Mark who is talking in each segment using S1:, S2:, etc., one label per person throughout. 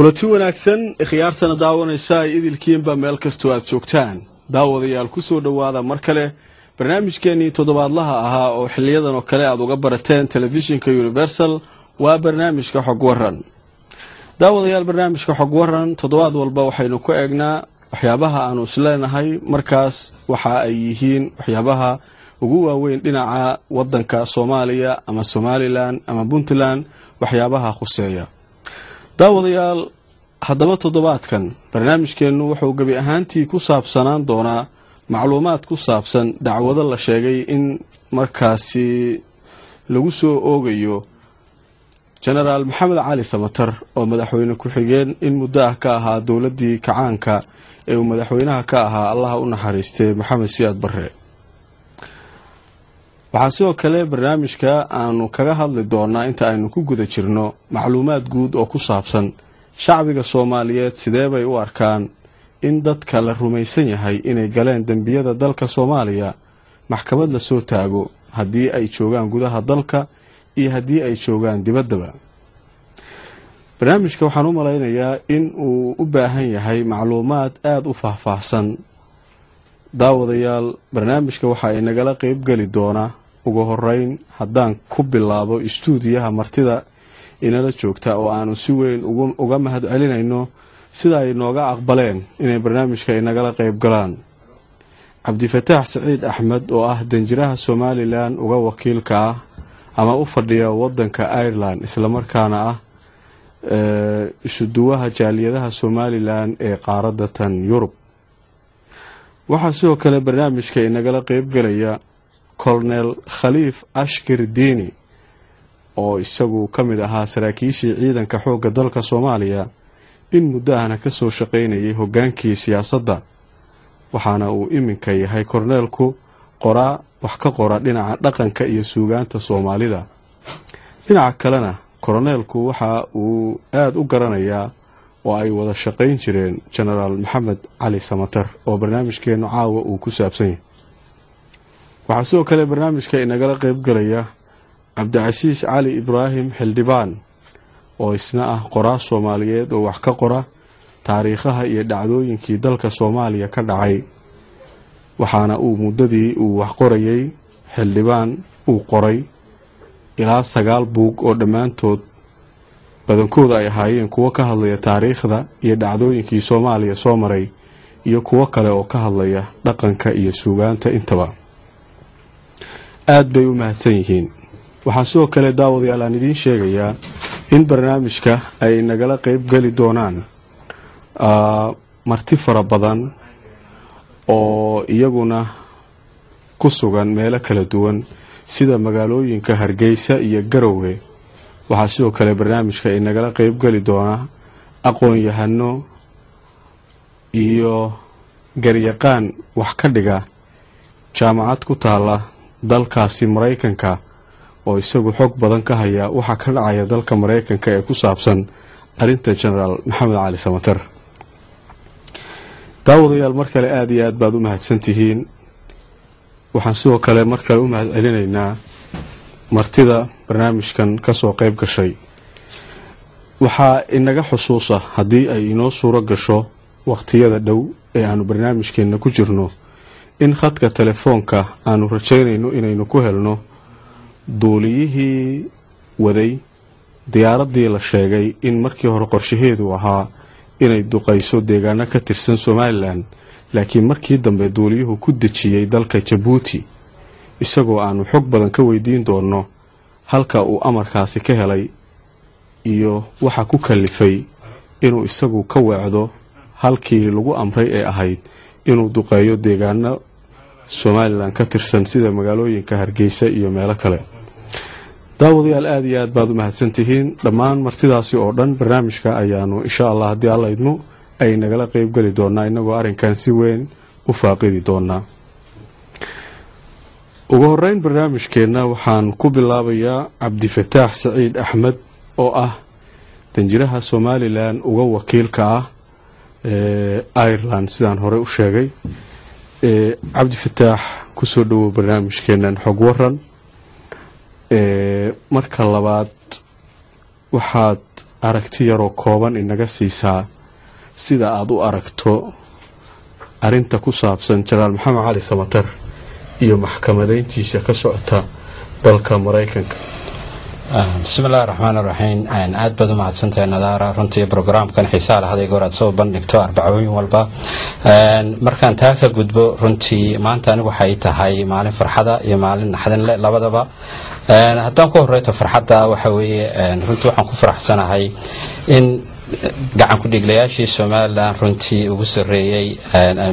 S1: kulanti wanaagsan khiyaartana daawanaysa ay idilkiinba meel kastoo aad joogtaan. Daawadayaal ku soo dhowaada mar kale. Barnaamijkeenii toddobaadlaha ahaa oo xiliyadan oo kale aad uga barateen telefishinka universal waa barnaamijka xog waran daawadayaal barnaamijka xog waran toddobaad walba waxaynu ku eegnaa waxyaabaha aanu isleenahay markaas waxa ay yihiin waxyaabaha ugu waaweyn dhinaca wadanka soomaaliya ama somalilan ama puntland waxyaabaha khuseeya daawadayaal haddaba toddobaadkan barnaamijkeennu wuxuu gebi ahaantii ku saabsanaan doonaa macluumaad ku saabsan dacwado la sheegay in markaasi lagu soo oogayo jenaraal maxamed cali samatar oo madaxweyne ku-xigeen in muddo ah ka ahaa dowladii kacaanka ee uu madaxweynaha ka ahaa allaha u naxariistay maxamed siyaad barre waxaa sidoo kale barnaamijka aanu kaga hadli doonaa inta aynu ku guda jirno macluumaad guud oo ku saabsan shacbiga soomaaliyeed sidee bay u arkaan in dadka la rumaysan yahay inay galeen dembiyada dalka soomaaliya. Maxkamad la soo taago haddii ay joogaan gudaha dalka iyo haddii ay joogaan dibaddaba. Barnaamijka waxaan u malaynayaa in uu u baahan yahay macluumaad aada u faahfaahsan. Daawadayaal barnaamijka waxa ay nagala qeybgeli doonaa ugu horeyn haddaan ku bilaabo istuudiyaha martida inala joogta oo aanu si weyn uga mahad celinayno sida ay nooga aqbaleen inay barnaamijka inagala qeyb galaan. Cabdifataax saciid axmed oo ah danjiraha somalilan uga wakiilka ah ama u fadhiya wadanka ireland islamarkaana ah isuduwaha jaaliyadaha somalilan ee qaaradda tan yurub. Waxaa sidoo kale barnaamijka inagala qeybgelaya colonel khaliif ashkir diini oo isagu ka mid ahaa saraakiishii ciidanka xoogga dalka soomaaliya in muddo ahna ka soo shaqaynayay hogaankii siyaasadda waxaana uu iminka yahay korneelku qoraa wax ka qora dhinaca dhaqanka iyo suugaanta soomaalida. Dhinaca kalena koroneelku waxa uu aada u garanayaa oo ay wada shaqayn jireen jenaraal maxamed cali samatar oo barnaamijkeenu caawa uu ku saabsan yahay waxaa sidoo kale barnaamijka inagala qeybgalaya cabdicasiis cali ibraahim xildhibaan oo isna ah qoraa soomaaliyeed oo wax ka qora taariikhaha iyo dhacdooyinkii dalka soomaaliya ka dhacay. Waxaana uu muddadii uu wax qorayay xildhibaan uu qoray ilaa sagaal buug oo dhammaantood. Badankooda ay ahaayeen kuwo ka hadlaya taariikhda iyo dhacdooyinkii soomaaliya soo maray iyo kuwo kale oo ka hadlaya dhaqanka iyo suugaanta intaba aada bay u mahadsan yihiin. Waxaa sidoo kale daawadayaal aan idiin sheegayaa in barnaamijka ay nagala qeyb geli doonaan marti fara badan oo iyaguna ku sugan meelo kala duwan sida magaalooyinka hargeysa iyo garowe. Waxaa sidoo kale barnaamijka ay nagala qeyb geli doonaa aqoon-yahano iyo garyaqaan wax ka dhiga jaamacad ku taala dalkaasi maraykanka oo isagu xog badan ka haya waxaa ka dhacaya dalka maraykanka ee ku saabsan arrinta jenaraal maxamed cali samatar. Daawadayaal mar kale aada iyo aad baad u mahadsantihiin waxaan sidoo kale mar kale u mahad celinaynaa martida barnaamijkan ka soo qeyb gashay. Waxaa inaga xusuusa haddii ay inoo suuro gasho waqtiyada dhow ee aanu barnaamijkeenna ku jirno in khadka telefoonka aanu rajaynayno inaynu ku helno duuliyihii waday diyaaradii la sheegay in markii hore qorshaheedu ahaa inay duqayso deegaano ka tirsan somalilan laakiin markii dambe duuliyuhu ku dejiyey dalka jabuuti isagoo aanu xog badan ka weydiin doonno halka uu amarkaasi ka helay iyo waxa ku kalifay inuu isagu ka weecdo halkii lagu amray ee ahayd inuu duqeeyo deegaano somalilan ka tirsan sida magaalooyinka hargeysa iyo meelo kale. Daawadayaal aada iyo aad baad u mahadsantihiin dhammaan martidaasi oo dhan barnaamijka ayaanu insha allah haddii alla idmo ay nagala qeybgeli doonaa inagoo arrinkan si weyn u faaqidi doonaa ugu horeyn barnaamijkeenna waxaan ku bilaabayaa cabdifataax saciid axmed oo ah danjiraha somalilan uga wakiilka ah ireland sidaan horey u sheegay cabdifataax ku soo dhawow barnaamijkeenan xog waran marka labaad waxaad aragti yaroo kooban inaga siisaa sida aada u aragto arinta ku saabsan jenaraal maxamed cali samatar iyo maxkamadeyntiisa ka socota dalka maraykanka
S2: bismillahi raxmaan raxiim aad baad u mahadsantahay nadaara. Runtii brograamkan xiisaa lahaday goor aad soo bandhigto arbacooyin walba. Markaan taa ka gudbo runtii maanta anigu waxay tahay maalin farxada iyo maalin naxdinle labadaba. Haddaan ku horeyto farxadda waxa weeye runtii waxaan ku faraxsanahay in gacan ku-dhiiglayaashii somalilan runtii ugu sareeyey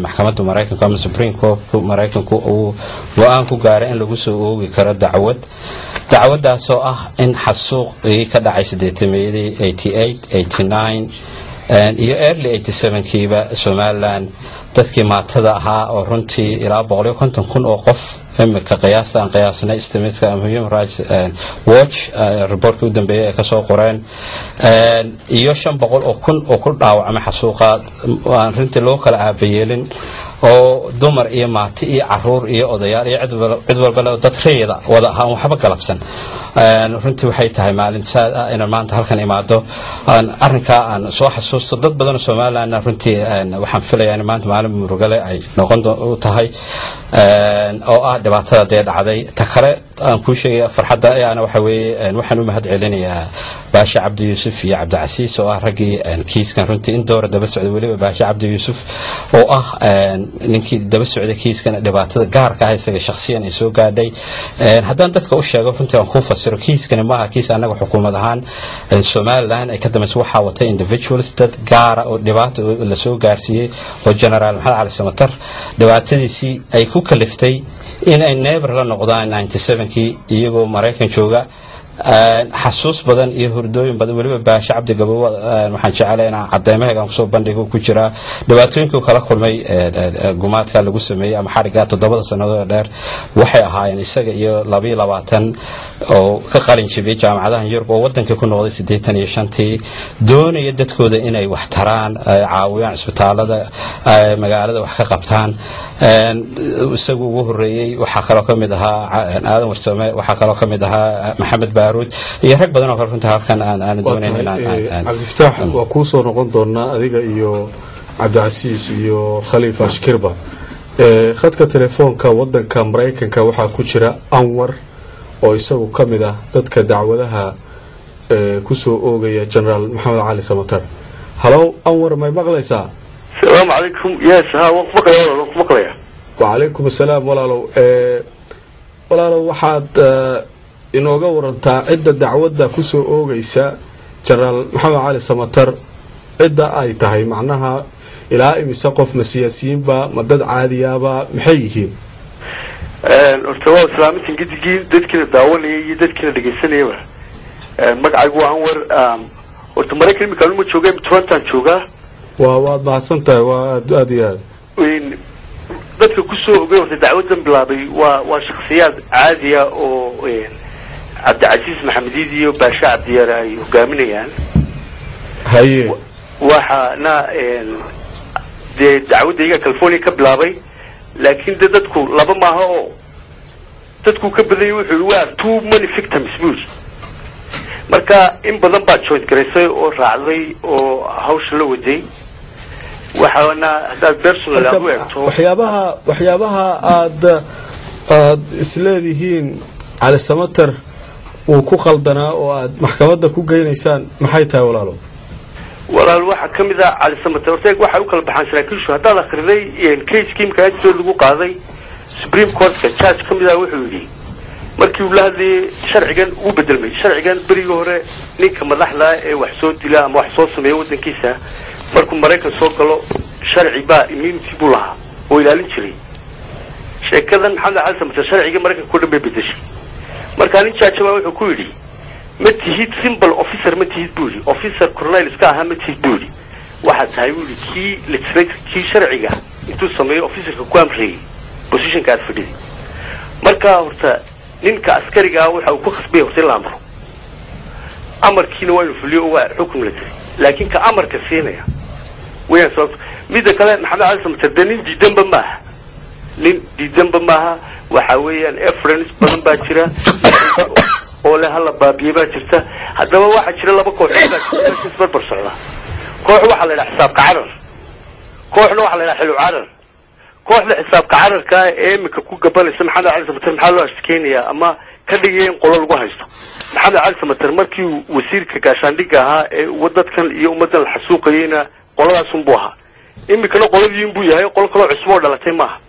S2: maxkamadda maraykanku ama supreme courtku maraykanku uu go'aan ku gaaray in lagu soo oogi karo dacwad. Dacwadaasoo ah in xasuuqii ka dhacay sideetameeyadii iyo early kiiba somalilan. Dadkii maatada ahaa oo runtii ilaa kun oo qof imika qiyaasta aan qiyaasnay ama human rights watch reportka u dambeeyay ay ka soo qoreen. Iyo oo kun oo ku dhaawacmay xasuuqa aan runtii loo kala aabayeelin oo dumar iyo maati iyo carruur iyo odayaal iyo cid walbale dad reeda wada ahaan waxba galabsan. Runtii waxay tahay maalin saad ah maanta halkan imaado. Arrinkaa aan soo xasuusto dad badanoo somalilandna runtii waxaan filayaa in maanta maalin murugale ay noqon u tahay. Oo ah dhibaatada dee dhacday. Ta kale aan kuu sheegaya farxadda ayaana waxa weeye waxaan u mahad celinayaa baashe cabdi yuusuf iyo cabdicasiis oo ah raggii kiiskan runtii in doora daba socday weliba. Baashe cabdi yuusuf oo ah ninkii daba socday kiiskan dhibaatada gaarka ah isaga shakhsiyan ay soo gaadhay. Haddaan dadka u sheego runtii aan kuu fasiro kiiskani maaha kiis annaga xukuumad ahaan somaliland ay ka dambaysa waxaa watay individuals dad gaara oo dhibaata la soo gaarsiiyey oo generaal maxamed cali samatar dhibaatadiisii ay ku kaliftay in ay neber la noqdaan iyagoo maraykan jooga xasuus badan iyo hurdooyin badan. Weliba baashe cabdi gabow waxaan jecelahay inaan cadeymaheegan ku soo bandhigo ku jiraa dhibaatooyinkuu kala kulmay gumaadka lagu sameeyey ama xariga toddobada sannadood dheer. Waxay ahaayeen isaga iyo labayo labaatan oo ka qalin jibiyay jaamacadahan yurub oo wadankii ku noqday siddeetan iyo shantii doonaya dadkooda inay wax taraan caawiyaan cisbitaalada magaalada wax ka qabtaan. Isagu ugu horeeyey waxaa kaloo ka ahaa aadan warsame waxaa kaloo ka ahaa maxamed baaruud iyo rag badan oo kale runtii halkan aan doonayn
S1: cabdifataax waa kuu soo noqon doonaa adiga iyo cabdicasiis iyo khaliif ashkirba khadka telefoonka wadanka maraykanka waxaa ku jira anwar oo isagu ka mid ah dadka dacwadaha ku soo oogaya genaraal maxamed cali samatar. Halow anwar may maqlaysaa?
S3: Salaamu calaykum.
S1: Wacalaykum asalaam walaalow. Walaalow waxaad inooga warantaa cidda dacwadda ku soo oogaysa genaraal maxamed cali samatar cidda ay tahay macnaha ilaa imise qof ma siyaasiyiinba ma dad caadiyaaba maxay yihiin?
S3: Horta waa islaamintan gidigii dadkiina daawanaya iyo dadkiina dhegaysanayaba magacaygu waa anwar horta maraykan imika anuma jooga torontan joogaa
S1: waa waad mahadsan tahay waa aad aada iyo aad.
S3: Dadka ku soo ogay horta dacwadan bilaabay waa waa shaksiyaad caadiya oo cabdicasiis maxamediid iyo baashe cabdiyaare ay hogaaminayaan.
S1: Haye.
S3: Waxaana dee dacwadayga california ka bilaabay laakiin de dadku laba maaha oo dadku ka badanyay wuxuu waa too many victims bui marka in badan baa joint garaysay oo raacday oo hawsha la waday. Waxaana haddaad personal aad u eegto
S1: waxyaabaha waxyaabaha aada aad isleedihiin cali samater uu ku khaldanaa oo aad maxkamadda ku geynaysaan maxay tahay walaalo?
S3: Walaal waxaa ka mid ah cali samater horta waxay u kala baxaan saraakiishu. Haddaad akhriday case imka agtood lagu qaaday supreme courtka judge ka mid ah wuxuu yidhi markii uu la hadlayay sharcigan uu bedelmay sharcigan berigii hore ninka madaxda ee wax soo dila ama wax soo sameeya waddankiisa markuu maraykan soo galo sharci baa immunity buu lahaa. Oo ilaalin jiray. Sheekadan maxamed cali samater sharciga maraykanka o dhan bay bedeshay markaa nin jaajabaa wuxuu ku yidhi ma tihid simple officer ma tihid buu yidhi. Officer cornel iska ahaa ma tihid buu yidhi. Waxaa tahay buu yidhi kii legislator kii sharciga intuu sameeyo officerka ku amreeyey positionka aad fadhiday markaa horta ninka askarigaa waxa uu ku khasbaya horta in la amro. Amarkiina waa inu fuliyo waa xukun la jiray. Laakiin ka amarka siinaya wayaan sababto midda kale maxamed cali samater dee nin diidanba maaha. Nin diidanba maaha waxa weeyaan evidence badan baa jira oo leh hala baabiye baa jirta. Haddaba waxaa jira laba kooxood baa jirta meesha isbarbar socda. Koox waxaa la yidhaha xisaabka carar. Kooxna waxaa la yidhaha xilu carar. Kooxda xisaabka cararka ee iminka ku gabanaysa maxamed cali samater maxaa loo ashkeynayaa ama ka dhigaya in qolo lagu haysto? Maxamed cali samater markii wasiirka gaashaandhigga ahaa ee dadkan iyo ummaddan la xasuuqayeyna qoladaasunbuu ahaa. Iminkana qoladiinbuu yahay qolo kaloo cusub oo dhalatay maaha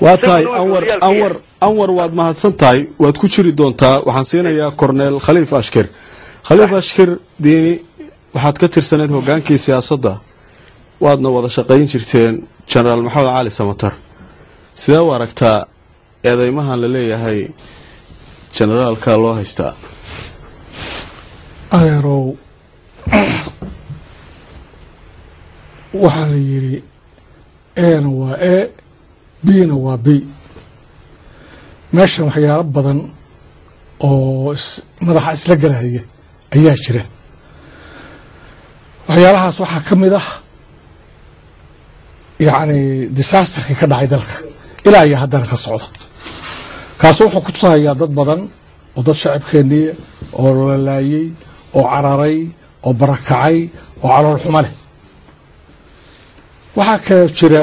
S1: waa tahay anwar anwar anwar waad mahadsan tahay waad ku jiri doontaa waxaan siinayaa corneel khaliif ashkir. Khaliif ashkir diini waxaad ka tirsaneyd hogaankii siyaasadda. Waadna wada shaqayn jirteen jenaraal maxamed cali samatar. Sidee u aragtaa eedeymahan la leeyahay jenaraalka loo haystaa.
S4: Adeerow waxaa la yidhi eena waa e bina waa b meeshan waxyaalo badan oo madaxa isla galahaya ayaa jira. Waxyaalahaas waxaa ka mid ah yacni disasterkii ka dhacay dalka. Ilaa iyo haddana ka socda. Kaasu wuxuu ku tusahayaa dad badan oo dad shacabkeennii oo lalaayey oo cararay oo barakacay oo calool xumo leh. Waxaa kaloo jira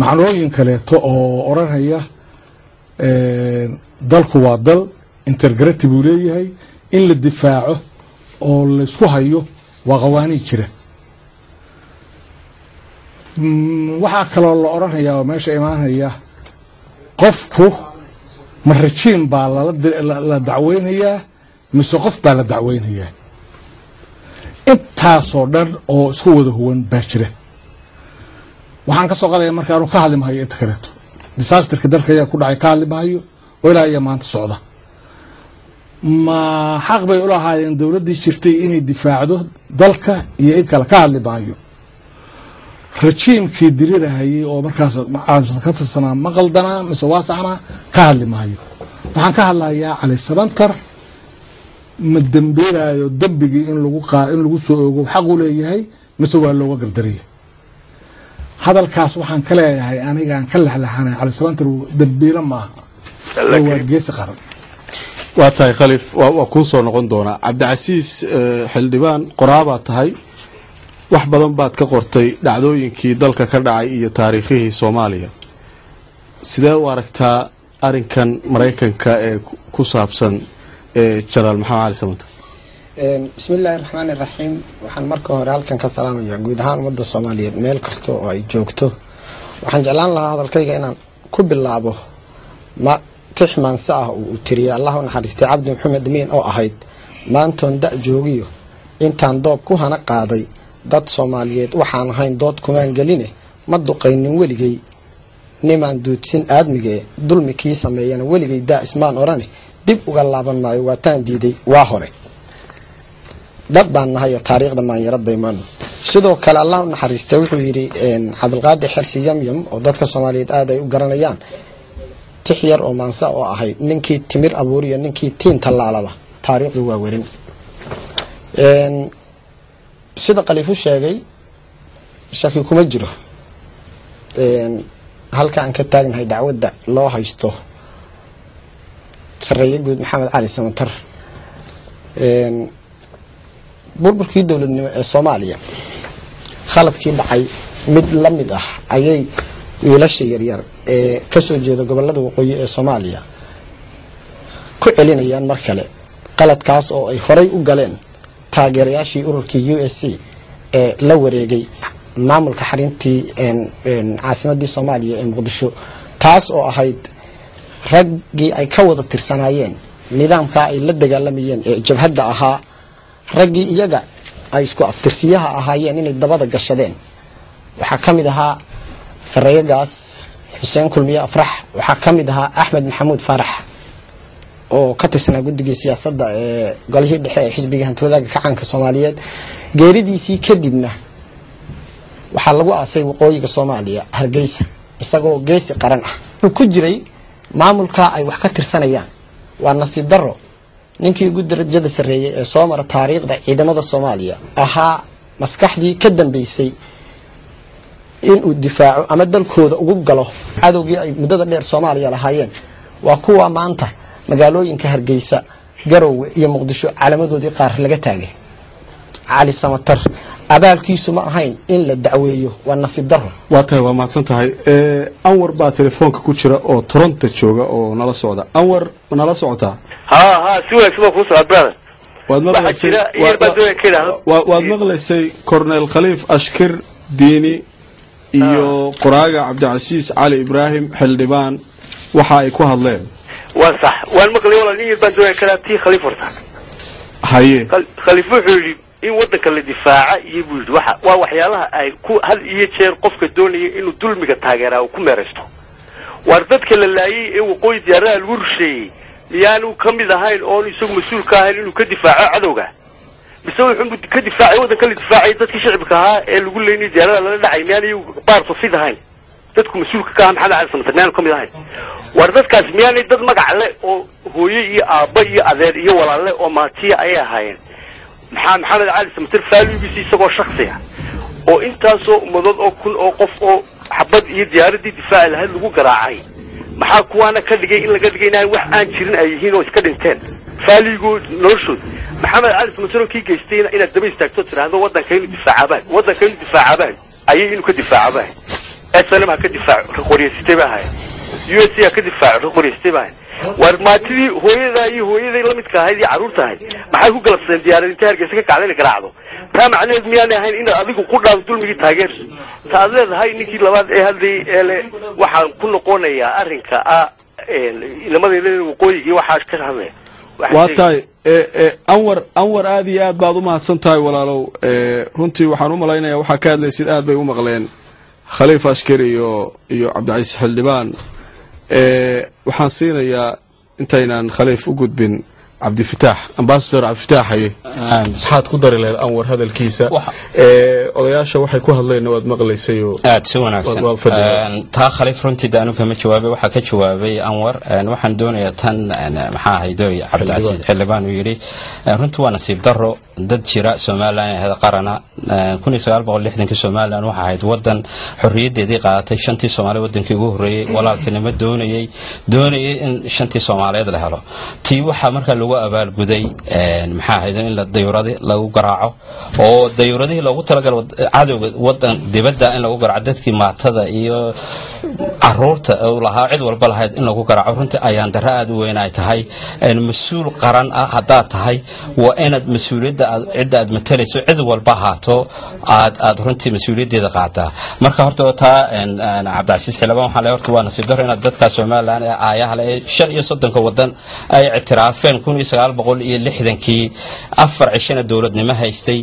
S4: macnooyin kaleeto oo odranaya dalku waa dal intergrati buu leeyahay. In la difaaco oo laysku hayo waa qawaaniid jira. Waxaa kaloo la odranaya oo meesha imaanaya qofku ma rajiim baa la dacweynayaa mise qof baa la dacweynayaa. Intaasoo dhan oo isku wada huwan baa jira waxaan ka soo qadaya marka anu ka hadli mahayo inta kaleeto disasterka dalka ayaa ku dhacay ka hadli mahayo oo ilaa iyo maanta socda. Ma xaq bay ulahaayeen dowladdii jirtay inay difaacdo dalka iyo in kale ka hadli maayo. Rajiimkii dirirahayay oo markaas ka tirsanaa ma mise waasaxnaa ka hadli maayo. Waxaan ka hadlayaa cali sabantar ma dembeelaayo dembigii in lagu soo ogo xaq u leeyahay mise waa looga gardaraya hadalkaas waxaan ka leeyahay anigaan ka lexlexanay cali sabantar dembiilo maaha oo waa geesi qaran.
S1: Waa tahay khaliif waa kuu soo noqon doonaa. Cabdicasiis xildhibaan qoraabaa tahay. Wax badan baad ka qortay dhacdooyinkii dalka ka dhacay iyo taariikhihii soomaaliya. Sidee u aragtaa arinkan maraykanka ee ku saabsan jenaraal maxamed cali samanta
S5: bismi illaahi raxmaani raxiim waxaan marka hore halkan ka salaamayaa guud ahaan ummadda soomaaliyeed meel kasta oo ay joogto waxaan jeclaan lahaa hadalkayga inaan ku bilaabo ma tix ah uu tiriyay allah u naxariistay cabdi maxamed miin oo ahayd maantoon da joogiyo intaan doob ku hana qaaday dad soomaaliyeed. Waxaan ahayn dood kumaan geline ma duqaynin weligay nimaan duudsin aadmigee dulmi kii sameeyana weligay daa ismaan orane dib uga laaban maayo waataan diiday waa hore dad baan nahayo taariikhda maanyaro daymaano sidoo kale allah u naxariistay wuxuu yidhi cabdilqaadir xersi yamyam oo dadka soomaaliyeed aada ay u garanayaan tix yar oo maansa oo ahayd ninkii timir abuuriyo ninkii tiin tallaalaba. Taariikhdu waa werin. Sida qaliifu sheegay shaki kuma jiro. Halka aan ka taagnahay dacwadda loo haysto sareeye guud maxamed cali samatar burburkii dowladnimo ee soomaaliya. Khaladkii dhacay mid la mid ah ayay wiilasha yaryar ee ka soo jeeda gobollada waqooyi ee soomaaliya ku celinayaan mar kale. Qaladkaas oo ay horay u galeen taageerayaashii ururkii u s c ee la wareegay maamulka xarintii caasimadii soomaaliya ee muqdisho. Taas oo ahayd raggii ay ka wada tirsanaayeen nidaamkaa ay la dagaalamayeen ee jabhadda ahaa raggii iyaga ay isku abtirsiyaha ahaayeen inay dabada gashadeen. Waxaa ka mid ahaa sareeyagaas xuseen kulmiye afrax. Waxaa ka mid ahaa axmed maxamuud faarax oo ka tirsanaa guddigii siyaasadda ee golihii dhexe ee xisbiga hantiwadaaga kacaanka soomaaliyeed. Geeridiisii kadibna waxaa lagu aasay waqooyiga soomaaliya hargeysa isagoo geesi qaran ah. Wuxuu ku jiray maamulka ay wax ka tirsanayaan. Waa nasiib daro ninkii ugu darajada sarreeyay ee soo mara taariikhda ciidamada soomaaliya ahaa maskaxdii ka dambeysay inuu difaaco ama dalkooda ugu galo cadowgii ay muddada dheer soomaaliya lahaayeen. Waa kuwa maanta magaalooyinka hargeysa garowe iyo muqdisho calaamadoodii qaar laga taagay. Cali samatar abaalkiisu ma ahayn in la dacweeyo waa nasiib daro
S1: waa tahay waa mahadsan tahay. Anwar baa telefoonka ku jira oo toronto jooga oo nala socda. Anwar nala socotaa waad maqlaysay cornel khaliif ashkir diini iyo qoraaga cabdicasiis cali ibraahim xildhibaan. Waxa ay ku hadleen.
S3: Waa sax waan maqlay walaal in yar baan doonaya ka idhaahdo tii khaliif horta
S1: haye
S3: in waddanka la difaaca iyo buu yidhi waxa waa waxyaalaha ay ku had iyo jeer qofka doonaya inuu dulmiga taageeraa uu ku meeraysto. Waar dadka la laayay ee waqooyi diyaaradaha lagu rusheeyey miyaanu ka mid ahayn oonu isagu mas'uul ka ahayn inuu ka difaaco cadowga. Mise wuxuu ka difaacay waddanka la difaacay dadkii shicibka ahaa ee lagu leynay diyaarada lala dhacay. Miyaan iyagu baarto fid ahayn? Dadku mas'uulka ka aha maxamed cali samatar miyaanu ka mid ahayn? Waar dadkaas miyaanay dad magac le oo hooye iyo aabba iyo adeer iyo walaale oo maatiya ayay ahaayeen? Maxaa maxamed cali samatar faaligiisi isagoo shaksiya oo intaasoo ummadood oo kun oo qof oo xabad iyo diyaaradii difaaci lahayd lagu garaacay maxaa kuwaana ka dhigay in laga dhigay inaan wax aan jirin ay yihiin oo iska dhinteen faaligood noloshood maxamed cali samatar oo kii geystayna inaad daba istaagto tiraahdo waddanka inuu difaacabaan waddanka inuu difaacabaan ayay inuu ka difaacabaan snm ha ka difaaco raqoryeysatay ba ahayn u s ha ka difaaco raqoryeysatay ba ahayn waar maatidii hooyadaa iyo hooyaday la midka ahayd iyo carruurta ahayd maxay ku galabsadeen diyaarad intay hargeysa ka kacda inay garaacdo taa macnaheed miyaanay ahayn inaad adigu ku dhaado dulmigii taageersa ta ad leedahay ninkii labaad ee hadlayay ee le waxaan ku noqonayaa arrinka ah inamadayda waqooyigii waxaa ka hadlaya
S1: waa tahay e e anwar anwar aad iyo aad baad u mahadsan tahay walaalow e runtii waxaan u malaynayaa waxaa ka hadlaysid aad bay u maqleen. Khaliif ashkir iyo iyo cabdicasiis xildhibaan. Waxaan siinayaa intaynan khaliif u gudbin cabdifitaax ambasador cabdifitaax haye maxaad ku dari lahayd anwar hadalkiisa.
S2: Waxa-
S1: e odayaasha waxay ku hadleenna waad maqlaysayoo
S2: aad si wanaagsan. Een, taa khaliif runtii daanu kama jawaabay waxaa ka jawaabay anwar. Een, waxaan doonayaa tan maxaa ahaydoy cabdicasiis xildhibaan. Uu yidhi runtii waa nasiib daro dad jira somalilan ahayd qarana somalilan waxa ahayd wadan xorriyadeedii qaadatay shantii soomaali wadankii ugu horreeyey walaaltinimo doonayey doonayay in shantii soomaaliyeed la helo. Tii waxaa markaa lagu abaalguday maxaa ahaydo in dayuuradi lagu garaaco oo dayuuradihii loogu talagalay cadowga wadan dibadda in lagu garaaco dadkii maatada iyo carruurta uu lahaa cid walba lahayd in lagu garaaco. Runtii ayaan darro aad u weyn ay tahay mas'uul qaran ah haddaad tahay waa inaad mas'uuliyadda cidda aad matalayso cid walba ahaato aad runtii mas'uuliyaddeeda qaataa. Marka horta taa cabdicasiis xildhibaan waxaan leeyahay horta waa nasiib darro inaad dadka somalilan ee aayaha leh ee shan iyo soddonka wadan ay ictiraafeen kun iyo sagaal boqol iyo lixdankii afar cishana dowladnimo haystay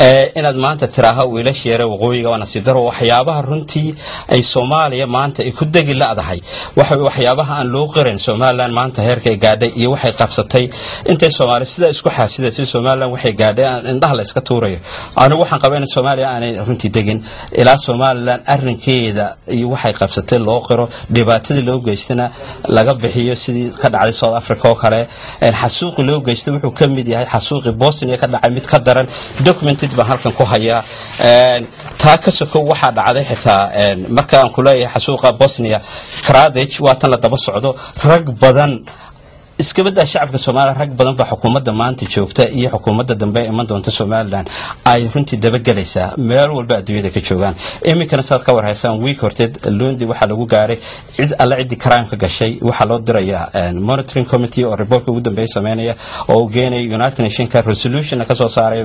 S2: inaad maanta tiraaha wiilasha yare waqooyiga waa nasiib daro waxyaabaha runtii ay soomaaliya maanta ay ku degi la'dahay. Waxa waxyaabaha aan loo qirin somalilan maanta heerka ay gaadhay iyo waxay qabsatay. Intay soomaaliya sidaa isku xaasidaysay somalilan waxay gaadhay indhaha la iska tuurayo. Anigu waxaan qabaa in soomaaliya aanay runtii degin. Ilaa somalilan arrinkeeda iyo waxay qabsatay loo qiro dhibaatadii loo geystana laga bixiyo sidii ka dhacday south africa oo kale. Xasuuqi loo geystay wuxuu ka mid yahay xasuuqi bosnia ka dhacay mid ka daran documented baan halkan ku hayaa taa ka sokow waxaa dhacday xitaa een, marka aan kuleeyahay xasuuqa bosnia kradich waa tan la daba socdo. Rag badan iskabadaa shacabka soomaaliya rag badan baa xukuumadda maanta joogta iyo xukuumadda dambe ee iman doonta somalilan ay runtii dabagelaysaa. Meel walba adduunyada ka joogaan. Iminkana saad ka warhaysaan wiik horteed lundi waxaa lagu gaaray cid alle ciddii crime ka gashay. Waxaa loo dirayaa monitoring committee oo reportka ugu dambeeya sameynaya oo uu geenaya united nationka resolution ka soo saaray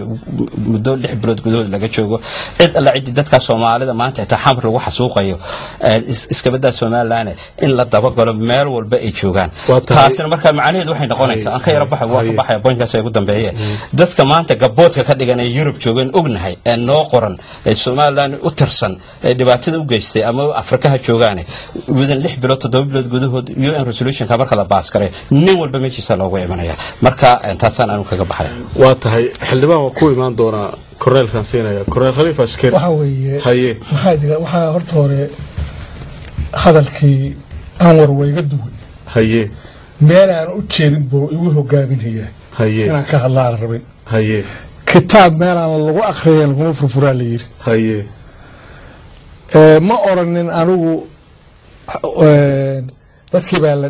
S2: muddo lix bilood gudahood laga joogo. Cid alle ciddii dadka soomaalida maanta xitaa xamar lagu xasuuqayo. Iskabadaa somalilan in la dabagalo meel walba ay joogaan. Taasina marka macnaheedu waxay noqonaysaa aan ka yara baxay waa ka baxaya boinkaas ay ugu dambeeyeen dadka maanta gaboodka ka dhigan ee yurub joogan ognahay ee noo qoran ee somalilan u tirsan ee dhibaatada u geystay ama afrikaha joogaane within lix bilood toddoba bilood gudahood un resolutionka marka la baaskaray nin walba meeshiisa loogu imanaya. Marka eh, taasaan anu kaga baxaya
S1: waa tahay xildhibaan waa ku imaan doonaa korneelkan siinaya. Korneel khaliif ashkir haye.
S4: maxaa jira waxaa horta hore hadalkii anwar wayga duway.
S1: Haye
S4: meel aan u jeedin buu igu hogaaminaya
S1: haye.
S4: Inaan ka hadla aan rabin kitaab meel aan lagu akhriyan kuma furfuraa la
S1: haye.
S4: Ee, ma oranin anigu ee, dadkii baa la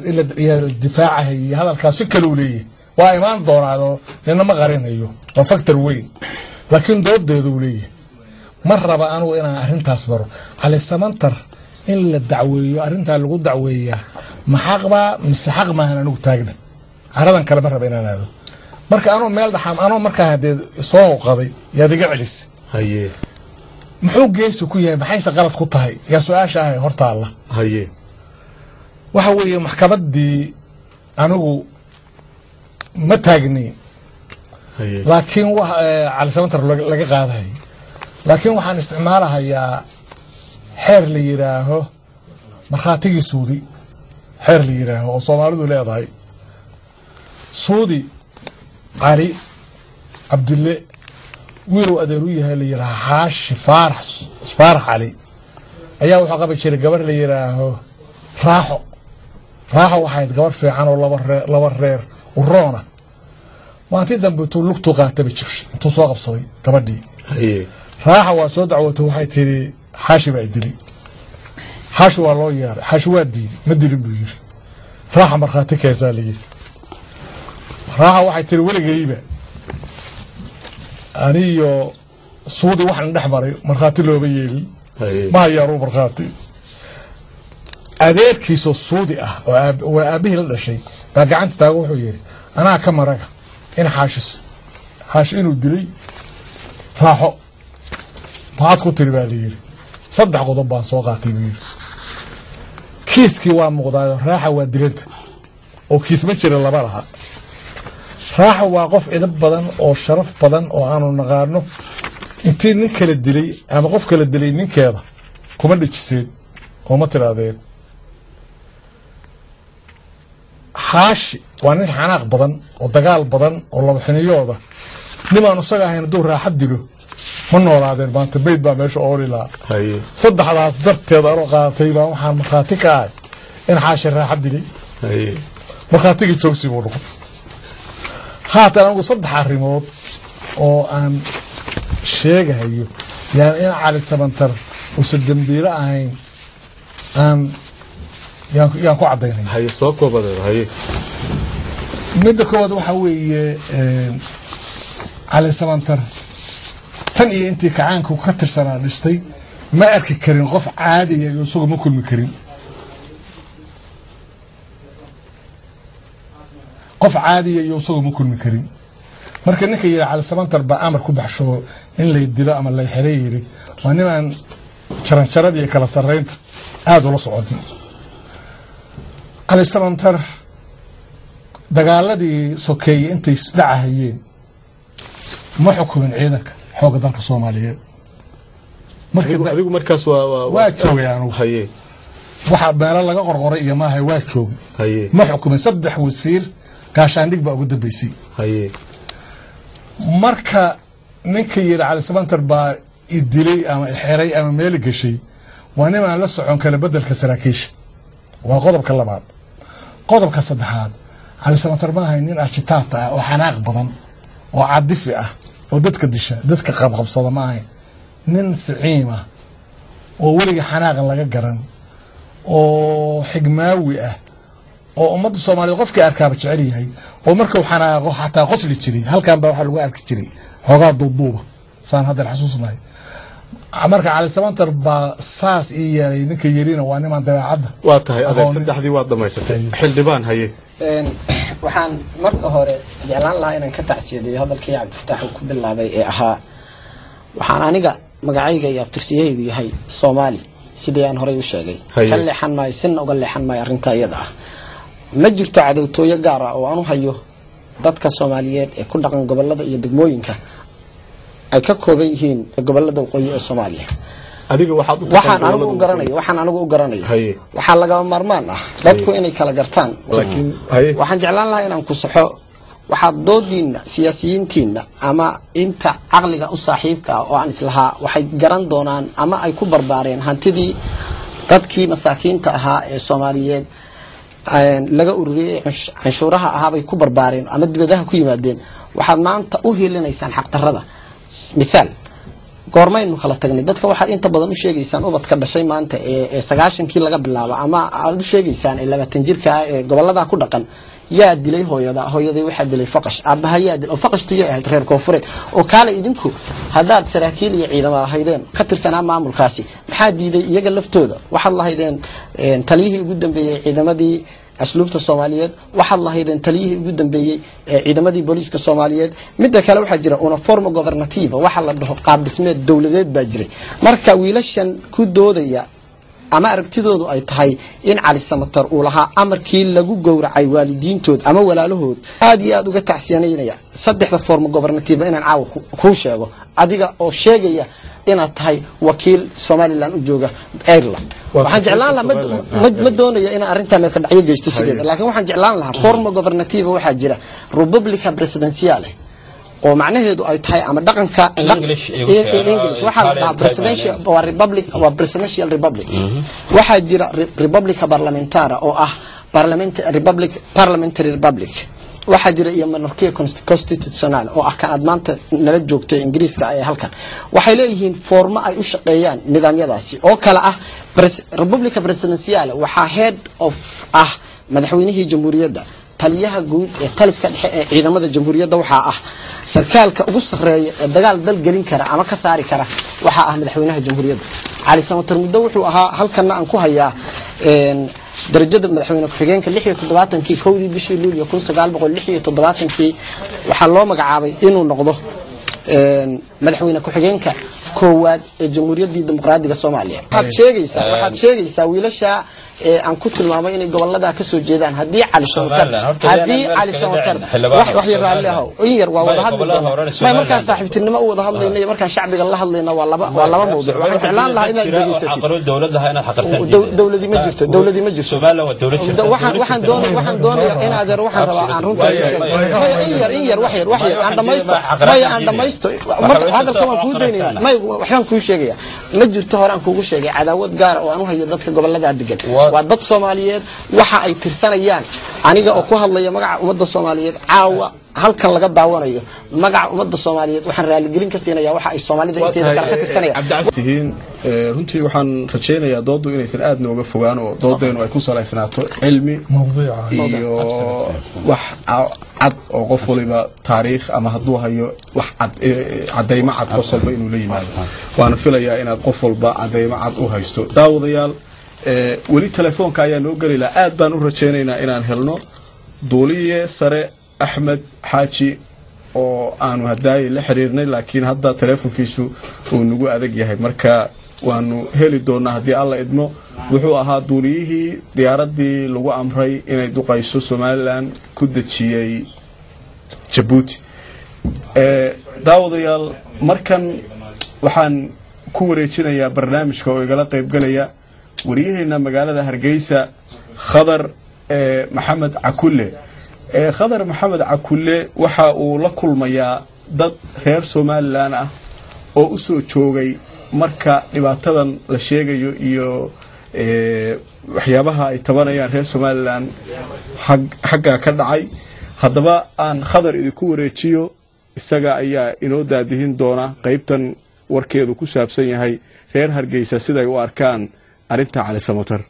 S4: difaacahayay hadalkaas si kale uu leeyahay. Waa imaan doonaado nina ma qarinayo. Waa factor weyn. Laakiin doodeedu uu leeyahay. Ma raba anugu inaan arrintaas baro. Cali samantar in la dacweeyo arrintaa lagu dacweeyaa ma xaqbaa mise xaq maahan anigu taagna? Caradan kale ma raba inaan aado marka anuu meel dhaxam anoo markaa hadee soo howqaday yaad iga celis.
S1: Haye.
S4: Muxuu geesi ku yahay? Maxayse qalad ku tahay? Yaa su'aasha ahay hortaalla
S1: haye.
S4: Waxa weeye maxkamaddii anigu ma taagni. Laakiin wa eh, cali samantar laga laga qaadahay. Laakiin waxaan isticmaalahayaa xeer la yidhaaho markhaatigii suudi xeer la yidhaaho oo soomaalidu leedahay. Suudi cali cabdille wiilow adeer u yahay la yidhaaho xaashi faarax faarax cali ayaa wuxuu qabi jiray gabar la yidhaaho raaxo. Raaxo waxayd gabar fiican oo laba reer laba reer uroona maanti dambe intuu lugtuu qaataba jirshay intuu soo qabsaday gabadhii. Raaxa waa soo dacwatay waxay tidhi xaashi baa dilay xaashi waa loo yeeray xaashi waa diiday. Ma dilin buu yiri raaxa markhaati keesaa la yiri raaxa waxay tidhi weligayba aniyo suudi waxaan dhex maray markhaati looba yeelin. Ma hayaanuu markhaati adeerkiisoo suudi ah oo waa aabihii la dhashay baa gacanta taaga wuxuu yidhi anaa ka maraga in xaashis xaashi inuu dilay raaxo. Maxaad ku tiri baa la yidhi saddex qodob baan soo qaatay buu yidhi. Kiiskii waa muuqdaayo raaxa waa dilanta. Oo kiis ma jira laba laha. Raaxa waa qof idab badan oo sharaf badan oo aanu naqaano. Intii nin kala dilay ama qof kala dilay ninkeeda kuma dhejiseen oo ma tiraadeen. Xaashi waa nin xanaaq badan oo dagaal badan oo labaxiniyooda nimaan isaga ahayn hadduu raaxad dilo ma noolaadeen maanta meyd baa meesha ooli lahaa.
S1: Haye.
S4: Saddexdaas darteed anoo qaadatay baa waxaan markhaati ka ahay in xaashi raaxad dilay
S1: haye.
S4: Markhaatigii joogsi buu noqon. Haatan anigu saddex arrimood oo aan sheegahayo yani in cali sabantar uusan dembiilo ahayn aan yaan ku caddaynaya
S1: haye soo koobadeeda haye.
S4: Midda koowaad waxaa weeye een, cali sabantar tan iyo intii kacaanku ka tirsanaa dhistay ma arki karin qof caadiya iyo isagoo ma kulmi karin. Qof caadiya iyo isagoo ma kulmi karin. Marka ninka yidhi cali sabantar baa amar ku baxsho in lay dilo ama lay xere yidhi waa ninaan jaranjaradii kala sarraynta aada ula socodin. Cali sabantar dagaaladii sokeeye intay dhacahayeen ma xukumin ciidanka xoogga dalka soomaaliyeed.
S1: Adigu markaas waa waa
S4: waa joogay anugu
S1: haye.
S4: Waxa meelo laga qorqoray iyo maaha waa joogay ma xukumin saddex wasiir gaashaandhig baa ugu dambeysay. Marka ninka yidhi cali sabantar baa i dilay ama i xeray ama meel i gashay waa nin aan la socon kala bedelka saraakiisha. Waa qodobka labaad. Qodobka saddexaad cali sabantar ma ahay nin ajitaata ah oo xanaaq badan oo cadifi ah oo dadka disha dadka qabqabsada ma ahayn nin siciim ah oo weliga xanaaqan laga garan oo xigmaawi ah oo ummadda soomaaliyeed qofkii arkaaba jecel yahay oo markuu xanaaqo xataa qosli jiray halkan baa waxaa lagu arki jiray xoogaa duuduuba. Saan haddeer xasuusnahay marka cali sabantar baa saas ii yeelay ninka yirina waa nimaan dabeecadda.
S1: Waa tahay adeer saddexdii waad dhammaysatay xildhibaan haye
S5: Een, waxaan marka hore jeclaan lahaa inaan ka tacsiyadeeyo hadalkii cabdifataax uu ku bilaabay ee ahaa. Waxaan aniga magacayga iyo abtirsiyahaygu yahay soomaali sidii aan horey u sheegay. Ka leexan maayo sina uga leexan maayo arrinta iyada ah. Ma jirto cadowtooyo gaar ah oo aan u hayo dadka soomaaliyeed ee ku dhaqan gobollada iyo degmooyinka ay ka kooban yihiin gobollada waqooyi ee soomaaliya. Waxaan anigu u garanayo waxaan anigu u garanayo.
S1: Haye.
S5: waxaa lagama maarmaan ah dadku inay kala gartaan. Waxaan jeclaan lahaa inaan ku saxo waxaad doodiina siyaasiyiintiina ama inta caqliga u saaxiibka ah oo aan islahaa waxay garan doonaan ama ay ku barbaareen hantidii dadkii masaakiinta ahaa ee soomaaliyeed laga ururiyey cansh- canshuuraha ahaabay ku barbaareen ama dibadaha ku yimaadeen. Waxaad maanta u helinaysaan xaqdarada mithaal goormaynu kala tagnay. Dadka waxaad inta badan u sheegaysaan ubadka dhashay maanta ee sagaashankii laga bilaabo ama aad u sheegaysaan ee labaatan jirka ah ee gobollada ku dhaqan yaa dilay hooyada hooyaday waxaa dilay faqash. Aabaha yaa dilay oo faqashtu yay ahayd reer koonfureed. Oo kaale idinku haddaad saraakiil iyo ciidamo lahaydeen ka tirsanaa maamulkaasi. Maxaa diiday iyaga laftooda? Waxaad lahaydeen een, taliyihii ugu dambeeyey ciidamadii asluubta soomaaliyeed waxaad lahaydeen taliyihii ugu dambeeyey ee ciidamadii booliiska soomaaliyeed. Midda kale waxaa jira uniforma governativa waxa la dhaho qaab dhismeed dowladeed baa jiray. Marka wiilashan ku doodaya ama aragtidoodu ay tahay in cali samatar uu lahaa amarkii lagu gowracay waalidiintood ama walaalahood aad iyo aad uga tacsiyananaya saddexda forma governativa inaan caawa ku- kuu sheego. Adiga oo sheegaya inaad tahay wakiil somalilan u jooga ireland. Waxaan jeclaan lahaa ma- doonaya inaan arrintaa meel ka dhacyo geysto sideeda laakiin waxaan jeclaan lahaa forma governativa waxaa jira republica presidentiale oo macnaheedu ay tahay ama dhaqanka
S2: English
S5: waxaa la dhahaa presidential waa republic waa presidential republic. Waxaa jira re- republica parlamentara oo ah parliament republic parliamentary republic waxaa jira iyo monarchia const- constitutional oo ah kan aad maanta nala joogto ingiriiska ee halkan. Waxay leeyihiin foormo ay u shaqeeyaan nidaamyadaasi. Oo kale ah republica presidentiale waxaa head of ah madaxweynihii jamhuuriyadda. Taliyaha guud ee taliska dhexe ee ciidamada jamhuuriyadda waxaa ah. Sarkaalka ugu sarreeya ee dagaal dal gelin kara ama ka saari kara waxaa ah madaxweynaha jamhuuriyadda. Cali samatar muddo wuxuu ahaa halkanna aan ku hayaa darajada madaxweyne ku-xigeenka lix iyo toddobaatankii kowdii bishii luulyo kun sagaal boqol lix iyo toddobaatankii waxaa loo magacaabay inuu noqdo madaxweyne ku-xigeenka koowaad ee jamhuuriyaddii dimuqraadiga soomaaliya. Waxaad sheegaysaa waxaad sheegaysaa wiilasha ee aan ku tilmaamay inay gobollada ka soo jeedaan. Haddii cali samatar haddii cali samatar wax wax yar raalli ahow in yar waa wada hadli
S2: hore
S5: may markaan saaxiibtinimo u wada hadlayna iyo markaan shacbiga la hadlayna waa laba waa laba mawduuc. Waxaan jeclaan lahaa inaad degeysatid dowladi ma jirto dowladi ma jirto. Waxaan doonaya waxaan doonaya in adeer waxaan rabaa aan runtaa isu sheego in yar in yar wax yar wax yar. Aan dhamaysto maya aan dhamaysto hadalka waan kuu daynayna maya waxbaan kuu sheegaya ma jirto hore aan kuugu sheegay cadaawad gaara oo aan u hayo dadka gobollada degan
S2: Waa-
S5: dad soomaaliyeed. Waxa ay tirsanayaan aniga oo ku hadlaya magaca ummadda soomaaliyeed caawa halkan laga daawanayo. Magaca ummadda soomaaliyeed waxaan raaligelin ka siinaya waxa ay soomaalida inteeda kale ka tirsanayaan.
S1: Tihiin ee, runtii waxaan rajaynayaa doodu inaysan aad nooga fogaan oo doodeenu ay ku salaysnaato cilmi iyo wax ca- cad oo qof waliba taariikh ama hadduu hayo wax cad ee, cadaymo cad qof walba inuu la yimaado. Waana filayaa inaad qof walba cadaymo cad u haysto. Daawadayaal weli telefoonka ayaa noo geli lahaa. Aad baan u rajaynaynaa inaan helno. Duuliye sare axmed xaaji oo aanu hadaaye la xiriirnay laakiin hadda teleefonkiisu uu nagu adag yahay. Marka waanu heli doonaa haddii alla idmo wuxuu ahaa duuliyihii diyaaradii lagu amray inay duqayso somalilan ku dejiyey jabuuti. Daawadayaal markan waxaan ku wareejinayaa barnaamijka oo igala qaybgalaya waryaheena magaalada hargeysa khadar maxamed cakulle. Khadar maxamed cakulle waxa uu la kulmayaa dad reer somalilan ah oo u soo joogay marka dhibaatadan la sheegayo iyo waxyaabaha ay tabanayaan reer somalilan xag- xaggaa ka dhacay. Haddaba aan khadar idinku wareejiyo isaga ayaa inoo daadihin doona qaybtan warkeedu ku saabsan yahay reer hargeysa siday u arkaan arrinta cali samatar.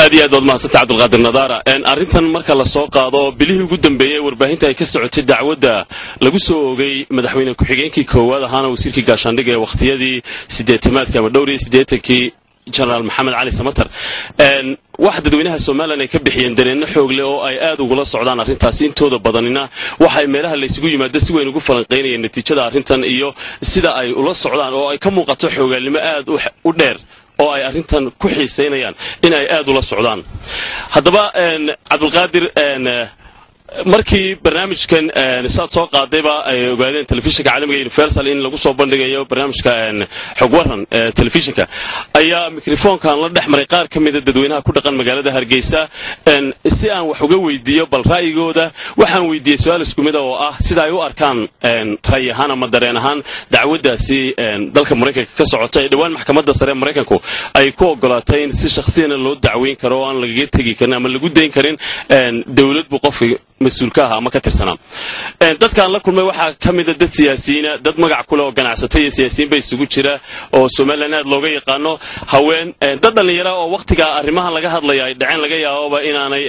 S6: Aad iyo aad baad mahadsanta cabdulqaadir nadaara. Arrintan marka la soo qaado bilihii ugu dambeeyey ee warbaahinta ay ka socotay dacwadda lagu soo oogay madaxweyne ku-xigeenkii koowaad ahaana wasiirkii gaashaandhiga ee wakhtiyadii sideetamaadkii ama dhowr iyo siddeetankii jenaraal maxamed cali samatar. Een, waxa dadweynaha somalilan ay ka bixiyeen dareenno xoog leh oo ay aad ugula socdaan arrintaasi intooda badanina. Waxay meelaha laysugu yimaado si weyn ugu falanqaynayeen natiijada arrintan iyo sida ay ula socdaan oo ay ka muuqato xoogaalnimo aad u dheer oo ay arrintan ku xiisaynayaan in ay aad ula socdaan. Haddaba cabdulqaadir markii barnaamijkan een, saad soo qaadayba ay ogaadeen telefishinka caalamiga universal in lagu soo bandhigayo barnaamijka een, xog ee telefishinka. Ayaa mikrofoonkan la dhex maray. Qaar ka mida dadweynaha ku dhaqan magaalada hargeysa si aan wax uga weydiiyo bal ra'yigooda waxaan weydiiyey su'aal isku mid a oo ah sida ay u arkaan ra'yi ahaan ama dareen ahaan dacwaddaasi een, dalka maraykanka ka socota ee dhowaan maxkamadda sare maraykanku ay ku ogolaatay in si shakhsiyana loo dacweyn karo oo aan lagaga tegi karin ama lagu dayn karin dowlad buu qofki mas'uulka aha ama ka tirsanaa dadkaan la kulmay waxaa ka mida dad siyaasiyiina dad magac kuleh oo ganacsato iyo siyaasiyiin ba isugu jira oo somalilan aad looga yaqaano haween. Dad dhallinyara oo wakhtigaa arrimahan laga hadlaya ay dhaceen laga yaaboba inaanay